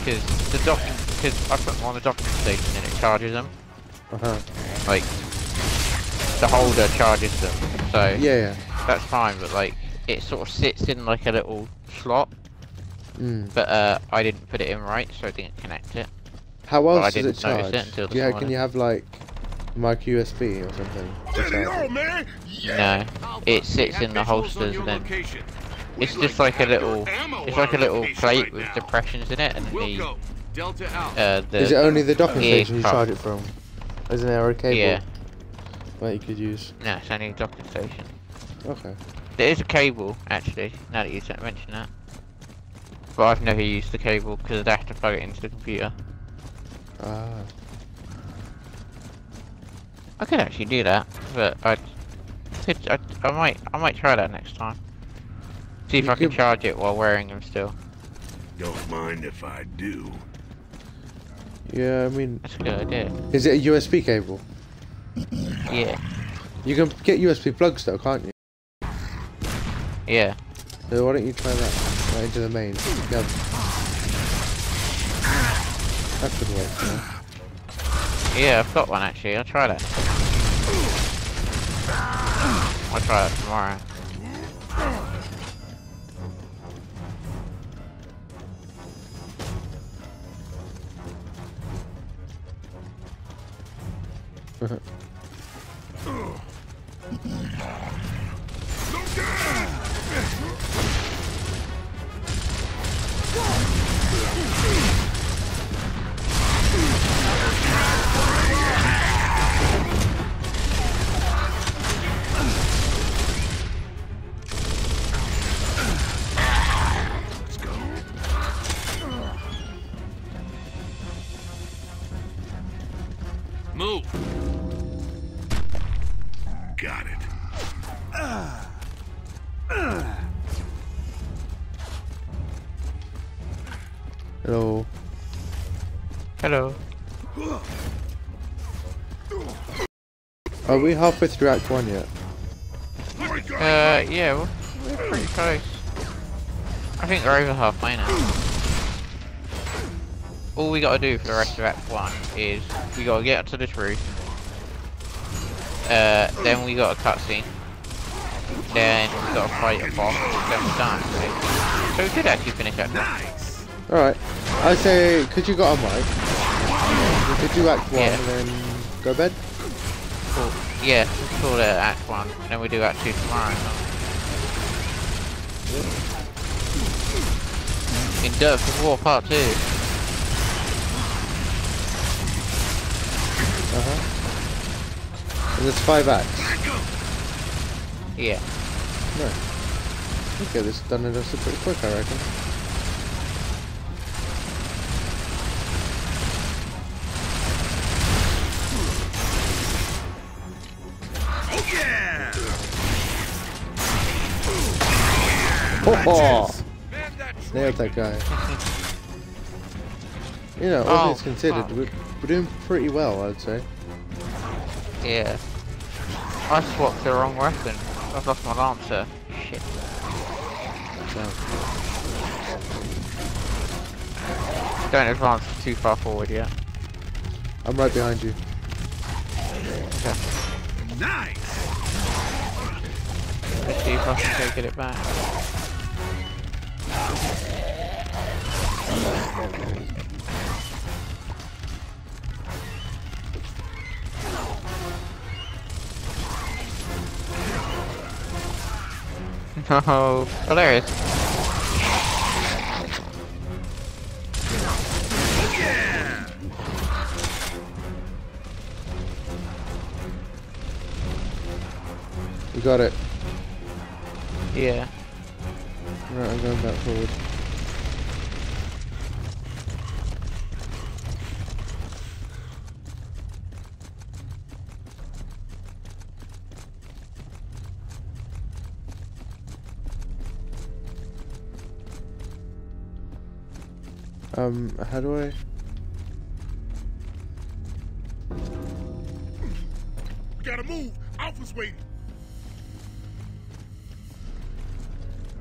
Because the docking, because I put them on the docking station and it charges them. Uh huh. Like the holder charges them, so Yeah, yeah. that's fine. But like it sort of sits in like a little slot, Mm. but uh, I didn't put it in right, so I didn't connect it. How Well, else does it charge? it until Do you, can you have like micro USB or something? to Steady charge it? Yeah. No, it sits in the visuals holsters then it's just like like a little, it's like a little plate with depressions in it, and the go. Delta out. uh the Is it only the docking station you charge it from? Isn't there a cable Yeah, that you could use? no, it's only a docking station. Okay. There is a cable actually. Now that you said- mention that, but I've never used the cable because I'd have to plug it into the computer. Ah. I could actually do that, but I could. I, I might. I might try that next time. See if You I can could- charge it while wearing them still. Don't mind if I do. Yeah, I mean, That's a good idea. is it a USB cable? Yeah. You can get USB plugs though, can't you? Yeah. So why don't you try that right into the main? Yeah. That could work. Yeah. Yeah, I've got one actually. I'll try that. I'll try that tomorrow. Let's Are we halfway through Act One yet? Uh, yeah, we're, we're pretty close. I think we're over halfway now. all we gotta do for the rest of Act 1 is we gotta get up to this roof. Uh, then we got a cutscene. Then we gotta fight a boss. Then we're done. So we could actually finish Act 1. Nice. Alright. I say, could you got a mic? We could do Act 1 Yeah. and then go bed? Cool. Yeah, let's call it Act 1. Then we do Act 2 tomorrow. In Derps of War Part 2. Uh-huh. And there's five acts. Yeah. No. Okay, this done it also pretty quick, I reckon. Oh, nailed that guy. You know, all Oh, things considered, we're, we're doing pretty well, I'd say. Yeah. I swapped the wrong weapon. I've lost my lancer. Shit. Damn. Don't advance too far forward yet. I'm right behind you. Okay. nice. Let's see if I can go get it back. Oh is. Yeah. You got it. Yeah. Right, I'm going back forward. Um, how do I? We gotta move. Alpha's waiting.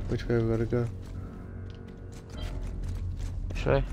Which way we gotta go? This way.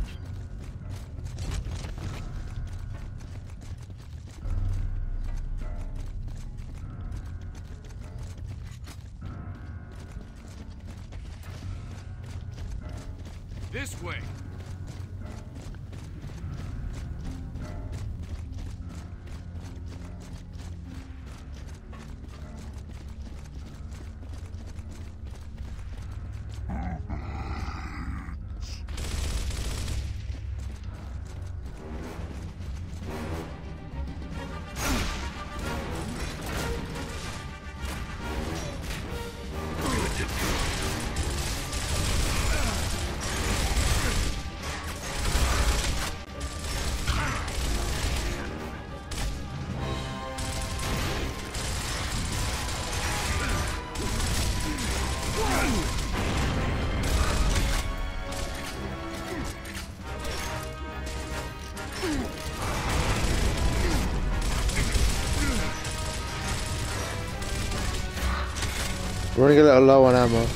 We're running a little low on ammo.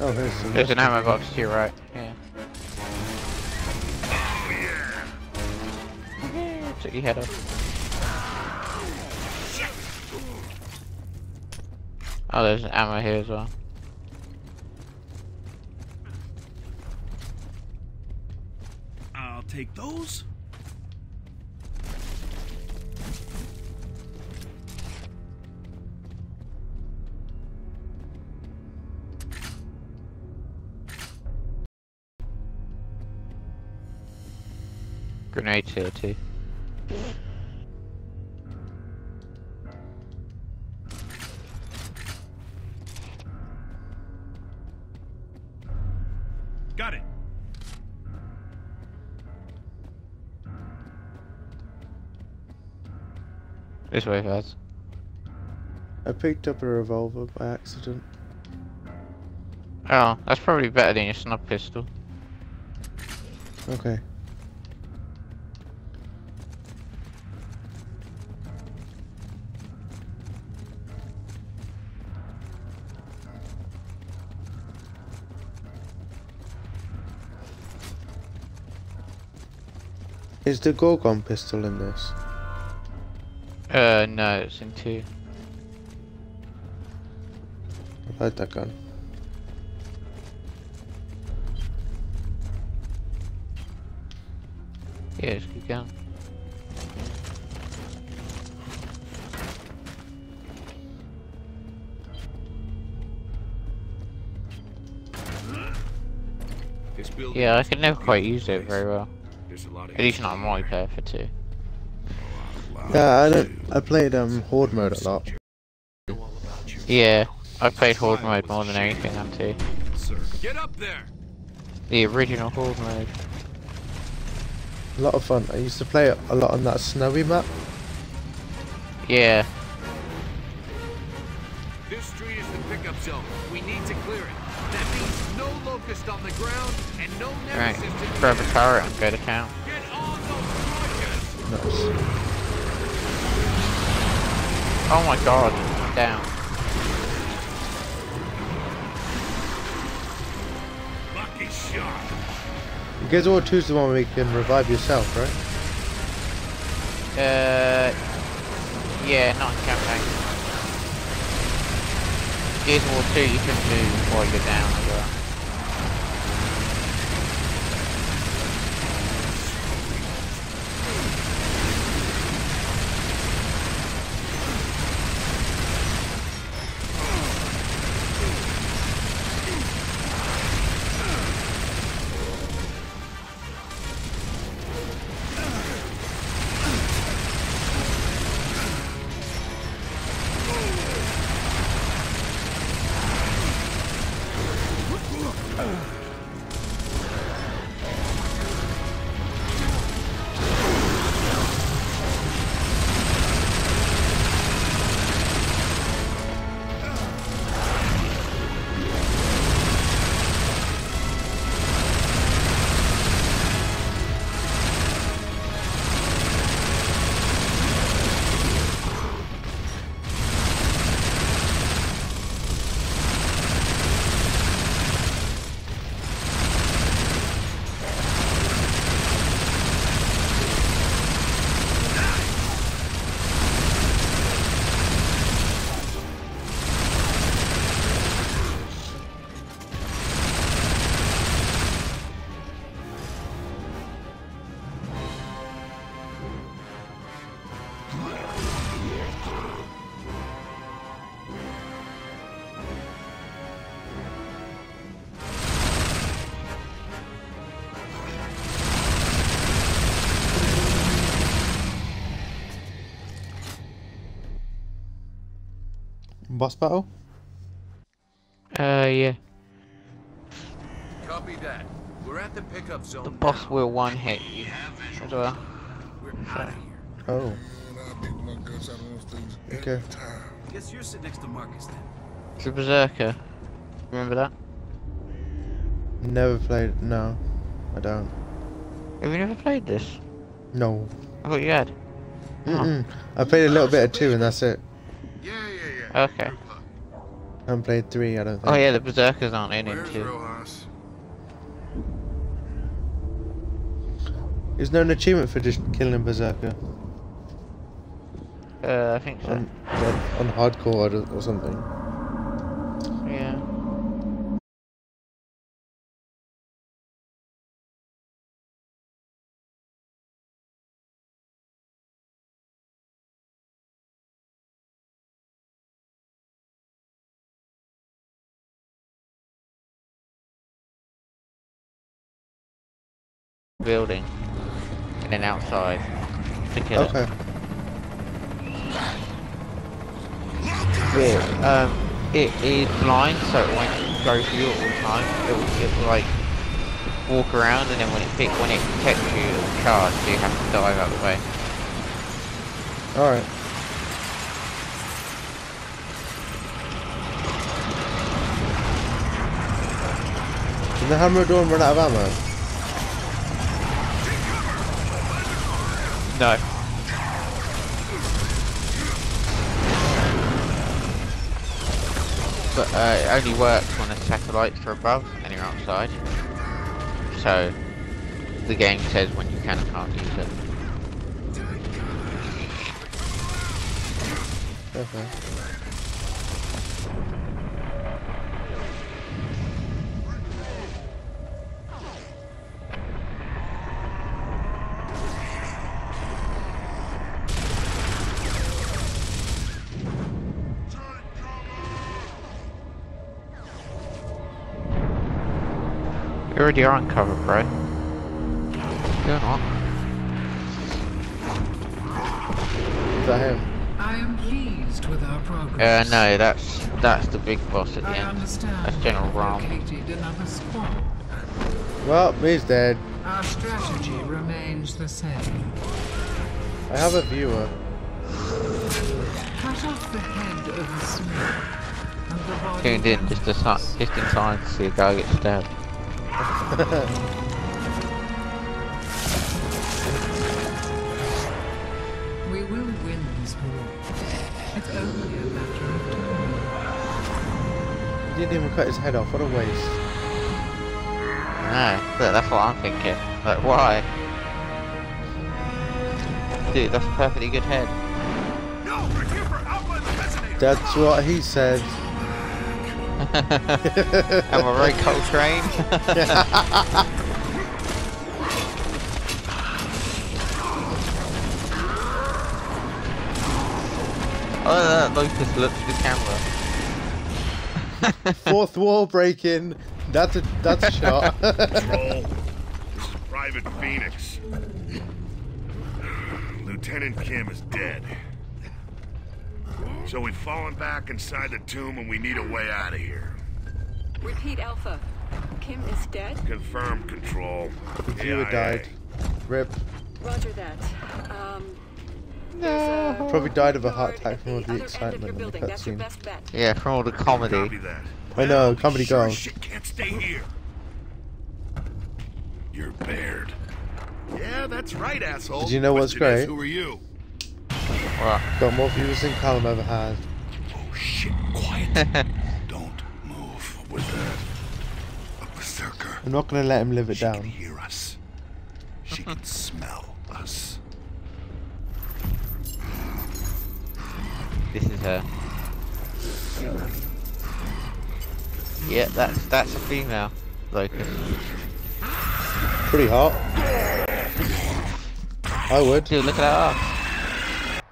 Oh, here's some. There's an ammo box to your right. Yeah. Yeah, Took your head off. Oh, there's an ammo here as well. I'll take those. Grenades here too. This way, Vaz. I picked up a revolver by accident. Oh, that's probably better than your snub pistol. Okay. Is the Gorgon pistol in this? Uh, no, it's in two. I like that gun. Yeah, it's a good gun. Yeah, I is a could never quite beautiful use it very well. There's a lot of At least not on history my player for two. Yeah, I don't. I played um Horde mode a lot. Yeah, I played Horde mode more than anything on two. Sir, Get up there! The original Horde mode. A lot of fun. I used to play a lot on that snowy map. Yeah, This street is the pickup zone. We need to clear it. That means no locust on the ground and no right. nemesis in the Grab a air. turret and go to town. Get on those! Nice. Oh my god, down. Lucky shot! You guys all choose the one where you can revive yourself, right? Uh, yeah, not in campaign. Gears of War 2 you can do while you're down as well. Boss battle? Uh, yeah. Copy that. We're at the pickup zone. The boss now. will one hit you as well. We're out of here. Oh, okay. guess you're sitting next to Marcus then. It's a Berserker. Remember that? Never played. No, I don't. Have you never played this? No. I thought you had. Mm-mm. I played a little bit of two and that's it. Okay. I haven't played three, I don't think. Oh yeah, the Berserkers aren't in it Where's too. Rojas? Is there an achievement for just killing a berserker Uh, I think so. on on, on hardcore or, or something? Yeah. Building. And then outside. To kill it. Yeah, um, it is blind, so it won't go for you all the time. It will, it will like walk around, and then when it pick, when it detects you, it will charge. So you have to dive out of the way. Alright. Did the hammer door run out of ammo? No. But uh, it only works when the satellites are above and you're outside. So the game says when you can and can't use it. Okay. Already are on cover, bro. Doing what? Is that him? I am pleased with our progress. Uh, no, that's that's the big boss at the I end. understand. That's General you've Raam. located another squad. Well, he's dead. Our strategy remains the same. I have a viewer. Cut off the head of the snake. And the body Tuned in just to si- just in time to see a guy get stabbed. We will win this war. It's only a matter of time. He didn't even cut his head off. What a waste. No, but that's what I'm thinking. Like, why? Dude, that's a perfectly good head. No, we're here for Alpha and the That's what he said. Am I right, Cole Train? oh, that Locust looks at the camera. Fourth wall breaking. That's a that's a shot. Control. This is Private Phoenix. Lieutenant Kim is dead. So we've fallen back inside the tomb and we need a way out of here. Repeat, Alpha. Kim is dead? Confirm control. The viewer AIA. died. Rip. Roger that. Um, there's a Probably died of a heart attack from all at the other of excitement in the building. That's your cutscene. Yeah, from all the comedy. I know, comedy sure gold. as Shit can't stay here. You're Baird. Yeah, that's right, asshole. Did you know what's Question is, great? Who are you? What? Got more views than Callum ever had. Oh shit, quiet. Don't move with that. A berserker. I'm not gonna let him live it She can down. hear us. She can smell us. This is her. Yeah, that's that's a female locust. Pretty hot. I would. Dude, look at that ass.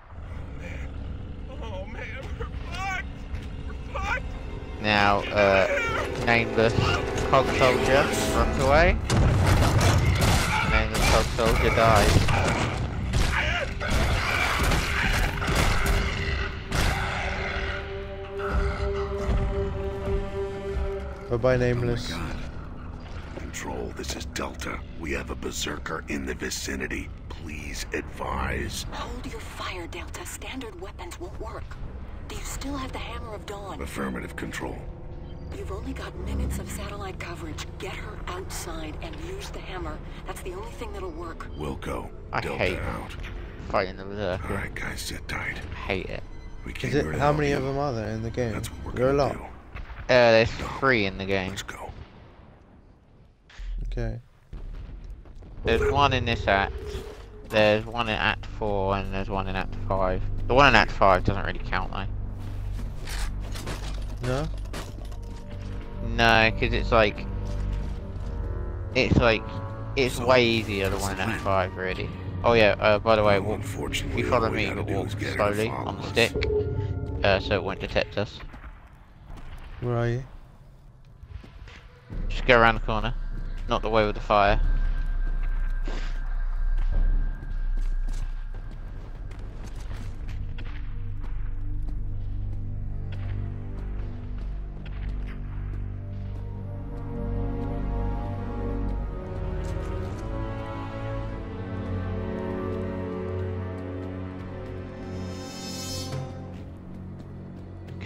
Oh man, we're fucked. We're fucked. Now, uh, nameless cog soldier runs away. Nameless cog soldier dies. Bye bye, Oh nameless. my god. Control, this is Delta. We have a berserker in the vicinity. Please advise. Hold your fire, Delta. Standard weapons won't work. Do you still have the Hammer of Dawn? Affirmative control. You've only got minutes of satellite coverage. Get her outside and use the hammer. That's the only thing that'll work. Wilco. I Delta hate out. fighting the berserker. Alright guys, sit tight. Hate it. We came Is it? How many you. of them are there in the game? That's what we're There are a gonna lot. do. Uh, there's three in the game. Let's go. Okay. There's one in this act. There's one in Act 4 and there's one in Act 5. The one in Act 5 doesn't really count though. No. No, because it's like... It's like... It's So, way easier the what's one in the Act plan? 5 really. Oh yeah, uh, by the way, Well, walk, if you follow all we me, gotta but walk is get her to slowly on the stick. Uh, so it won't detect us. Where are you? Just go around the corner. Not the way with the fire.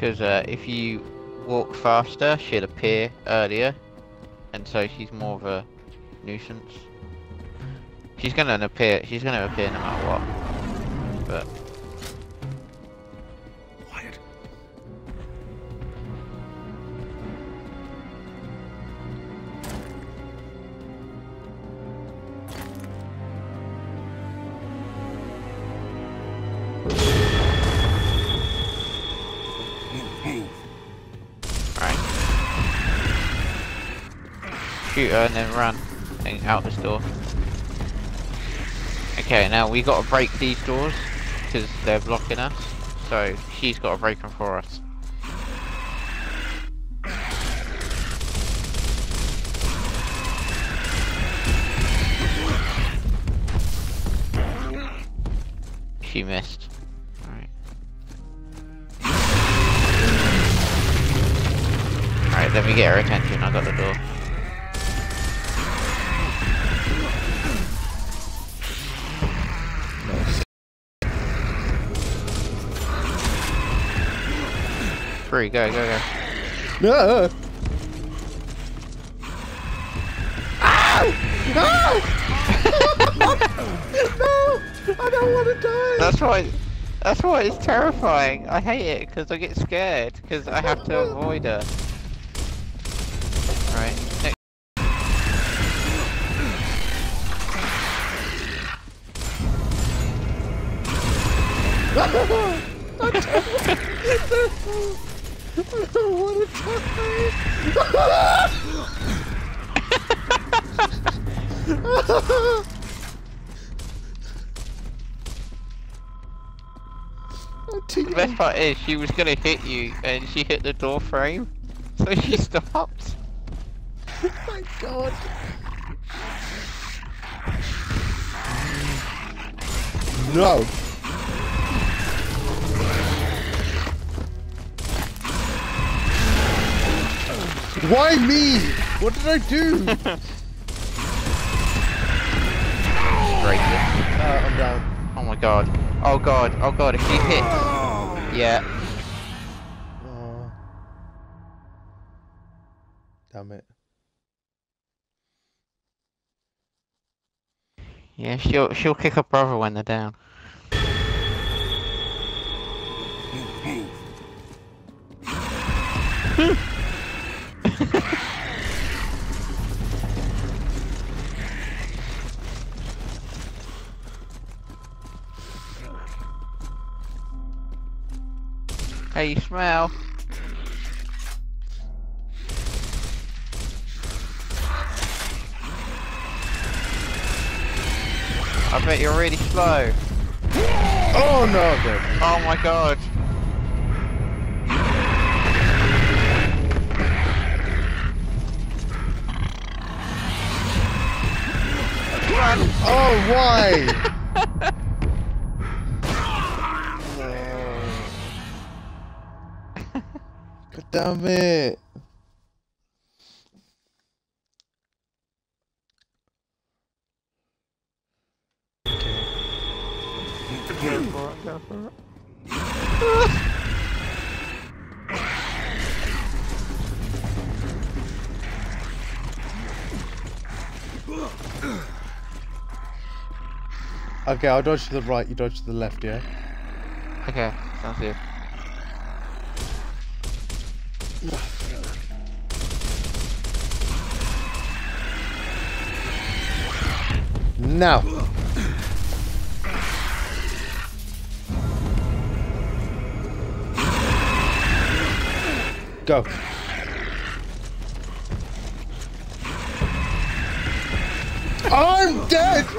Because uh, if you walk faster, she'll appear earlier, and so she's more of a nuisance. She's gonna appear. She's gonna appear no matter what. But and then run and out this door. Okay, now we got to break these doors because they're blocking us. So she's got to break them for us. She missed. Alright. Alright, let me get her Free, go, go, go. No! no! I don't want to die! That's why. That's why it's terrifying. I hate it because I get scared because I have to avoid her. Is she was gonna hit you and she hit the door frame, so she stopped. Oh my god. No. Why me? What did I do? Break it. Uh, I'm down. Oh my god. Oh god. Oh god. If she hit. Yeah. Oh. Damn it. Yeah. She'll she'll kick her brother when they're down. Hey, you smell? I bet you're really slow. Oh no, I'm. Oh my god. Run! Oh, why? damn it. Okay, I'll dodge to the right, you dodge to the left, yeah? Okay, sounds good. Now. Go. I'm dead!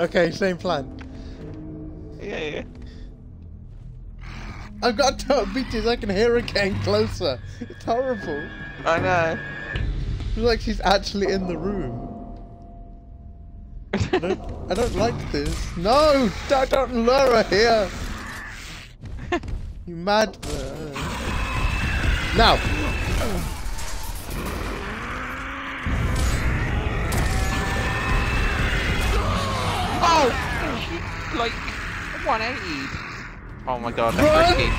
Okay, same plan. Yeah, yeah. I've got to turn I can hear her getting closer. It's horrible. I know. It's like she's actually in the room. I don't, I don't like this. No! Don't, don't lure her here! You mad bird. Now! Oh! Like, 180. Oh my god, that's Run! risky.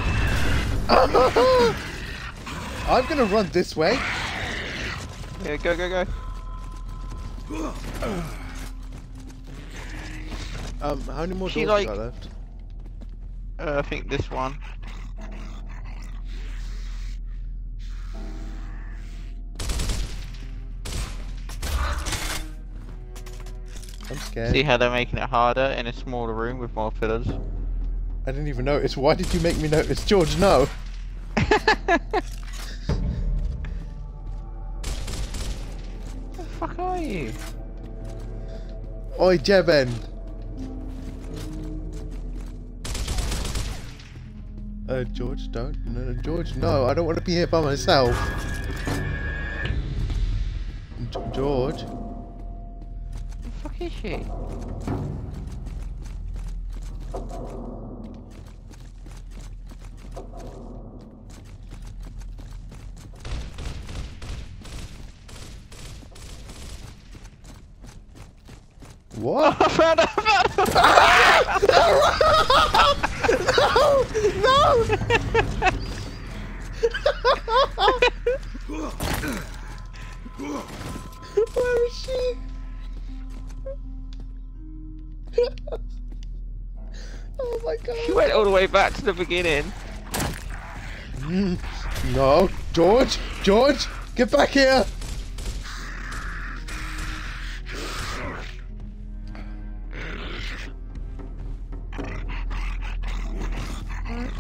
I'm gonna run this way. Yeah, go, go, go. Um, how many more She, doors like- have left? Uh, I think this one. I'm scared. See how they're making it harder in a smaller room with more pillars? I didn't even notice. Why did you make me notice? George, no! Where the fuck are you? Oi, Jeben! Uh, George, don't. No, no, George, no. I don't want to be here by myself. G George? The fuck is she? What? I found her, I found her! Where is she? oh my god. She went all the way back to the beginning. No, George, George, get back here.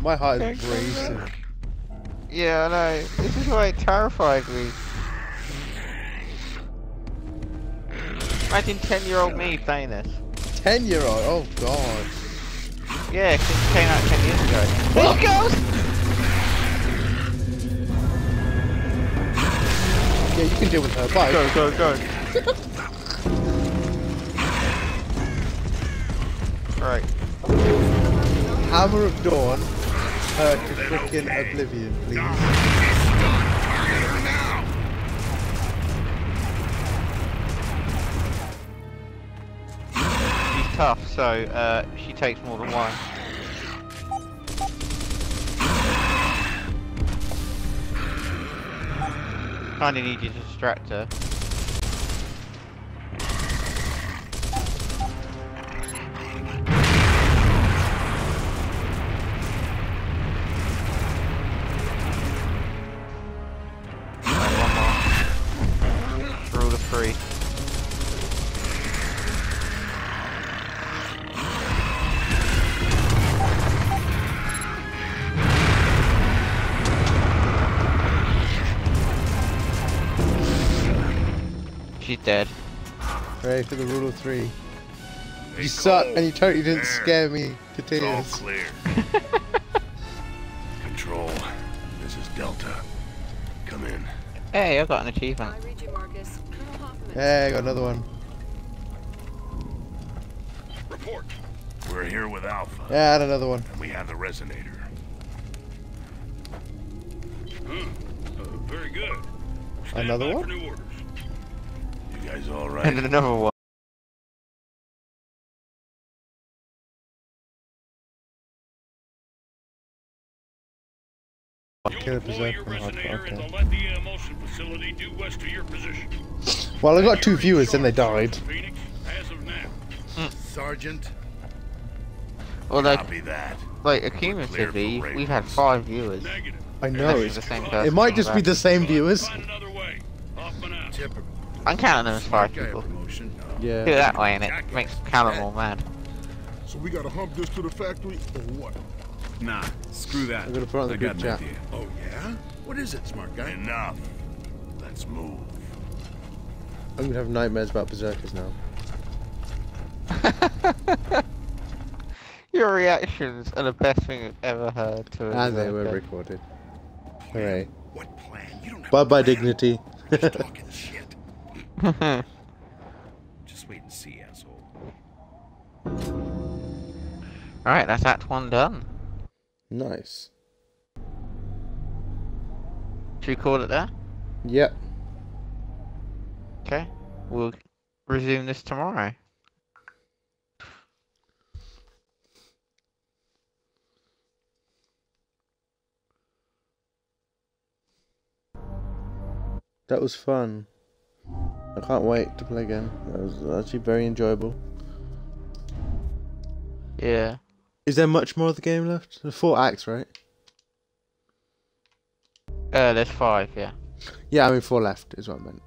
My heart is racing. Yeah, I know. This is why it terrified me. Imagine 10 year old me playing this. 10 year old, oh god. Yeah, 'cause it came out 10 years ago. There she goes! Yeah, you can deal with her, bye. Go, go, go. right. Hammer of Dawn, her to frickin' oblivion, please. She's tough, so uh, she takes more than one. Kinda need you to distract her. Ready for the rule of three. You suck, and you totally didn't scare me to It's all clear. Control. This is Delta. Come in. Hey, I got an achievement. I read you, Marcus. Hey, I got another one. Report. We're here with Alpha, Yeah, and another one. and we have the resonator. Uh, very good. Another one? New orders. You guys all right? And another one. Kill a berserker. Your and hard- resonator in the okay. Lethia Imulsion facility due west of your position. Well, I got two viewers, then they died. Phoenix, as of now. Hmm. Sergeant. Well, like, Copy that. like Clear accumulatively, we've had five viewers. Negative. I know, it's, it's the same person. it might just be the same viewers. Find another way. Hoffman out. Typical. I'm counting them as five Guy people. promotion. Do it Yeah. that way and it makes Callum more mad. So we gotta hump this to the factory or what? Nah, screw that. I'm gonna put on the I group chat. idea. Oh yeah? What is it, smart guy? Enough. Let's move. I'm gonna have nightmares about berserkers now. Your reactions are the best thing I've ever heard to a And they were recorded. Hooray. What plan? You don't have Bye a bye, plan. dignity. You're just talking shit. Just wait and see, asshole. Alright, that's Act 1 done. nice. Should we call it there? Yep. Okay. We'll resume this tomorrow. That was fun. I can't wait to play again. That was actually very enjoyable. Yeah. Is there much more of the game left? There's four acts, right? Uh, there's five, yeah. Yeah, I mean four left is what I meant.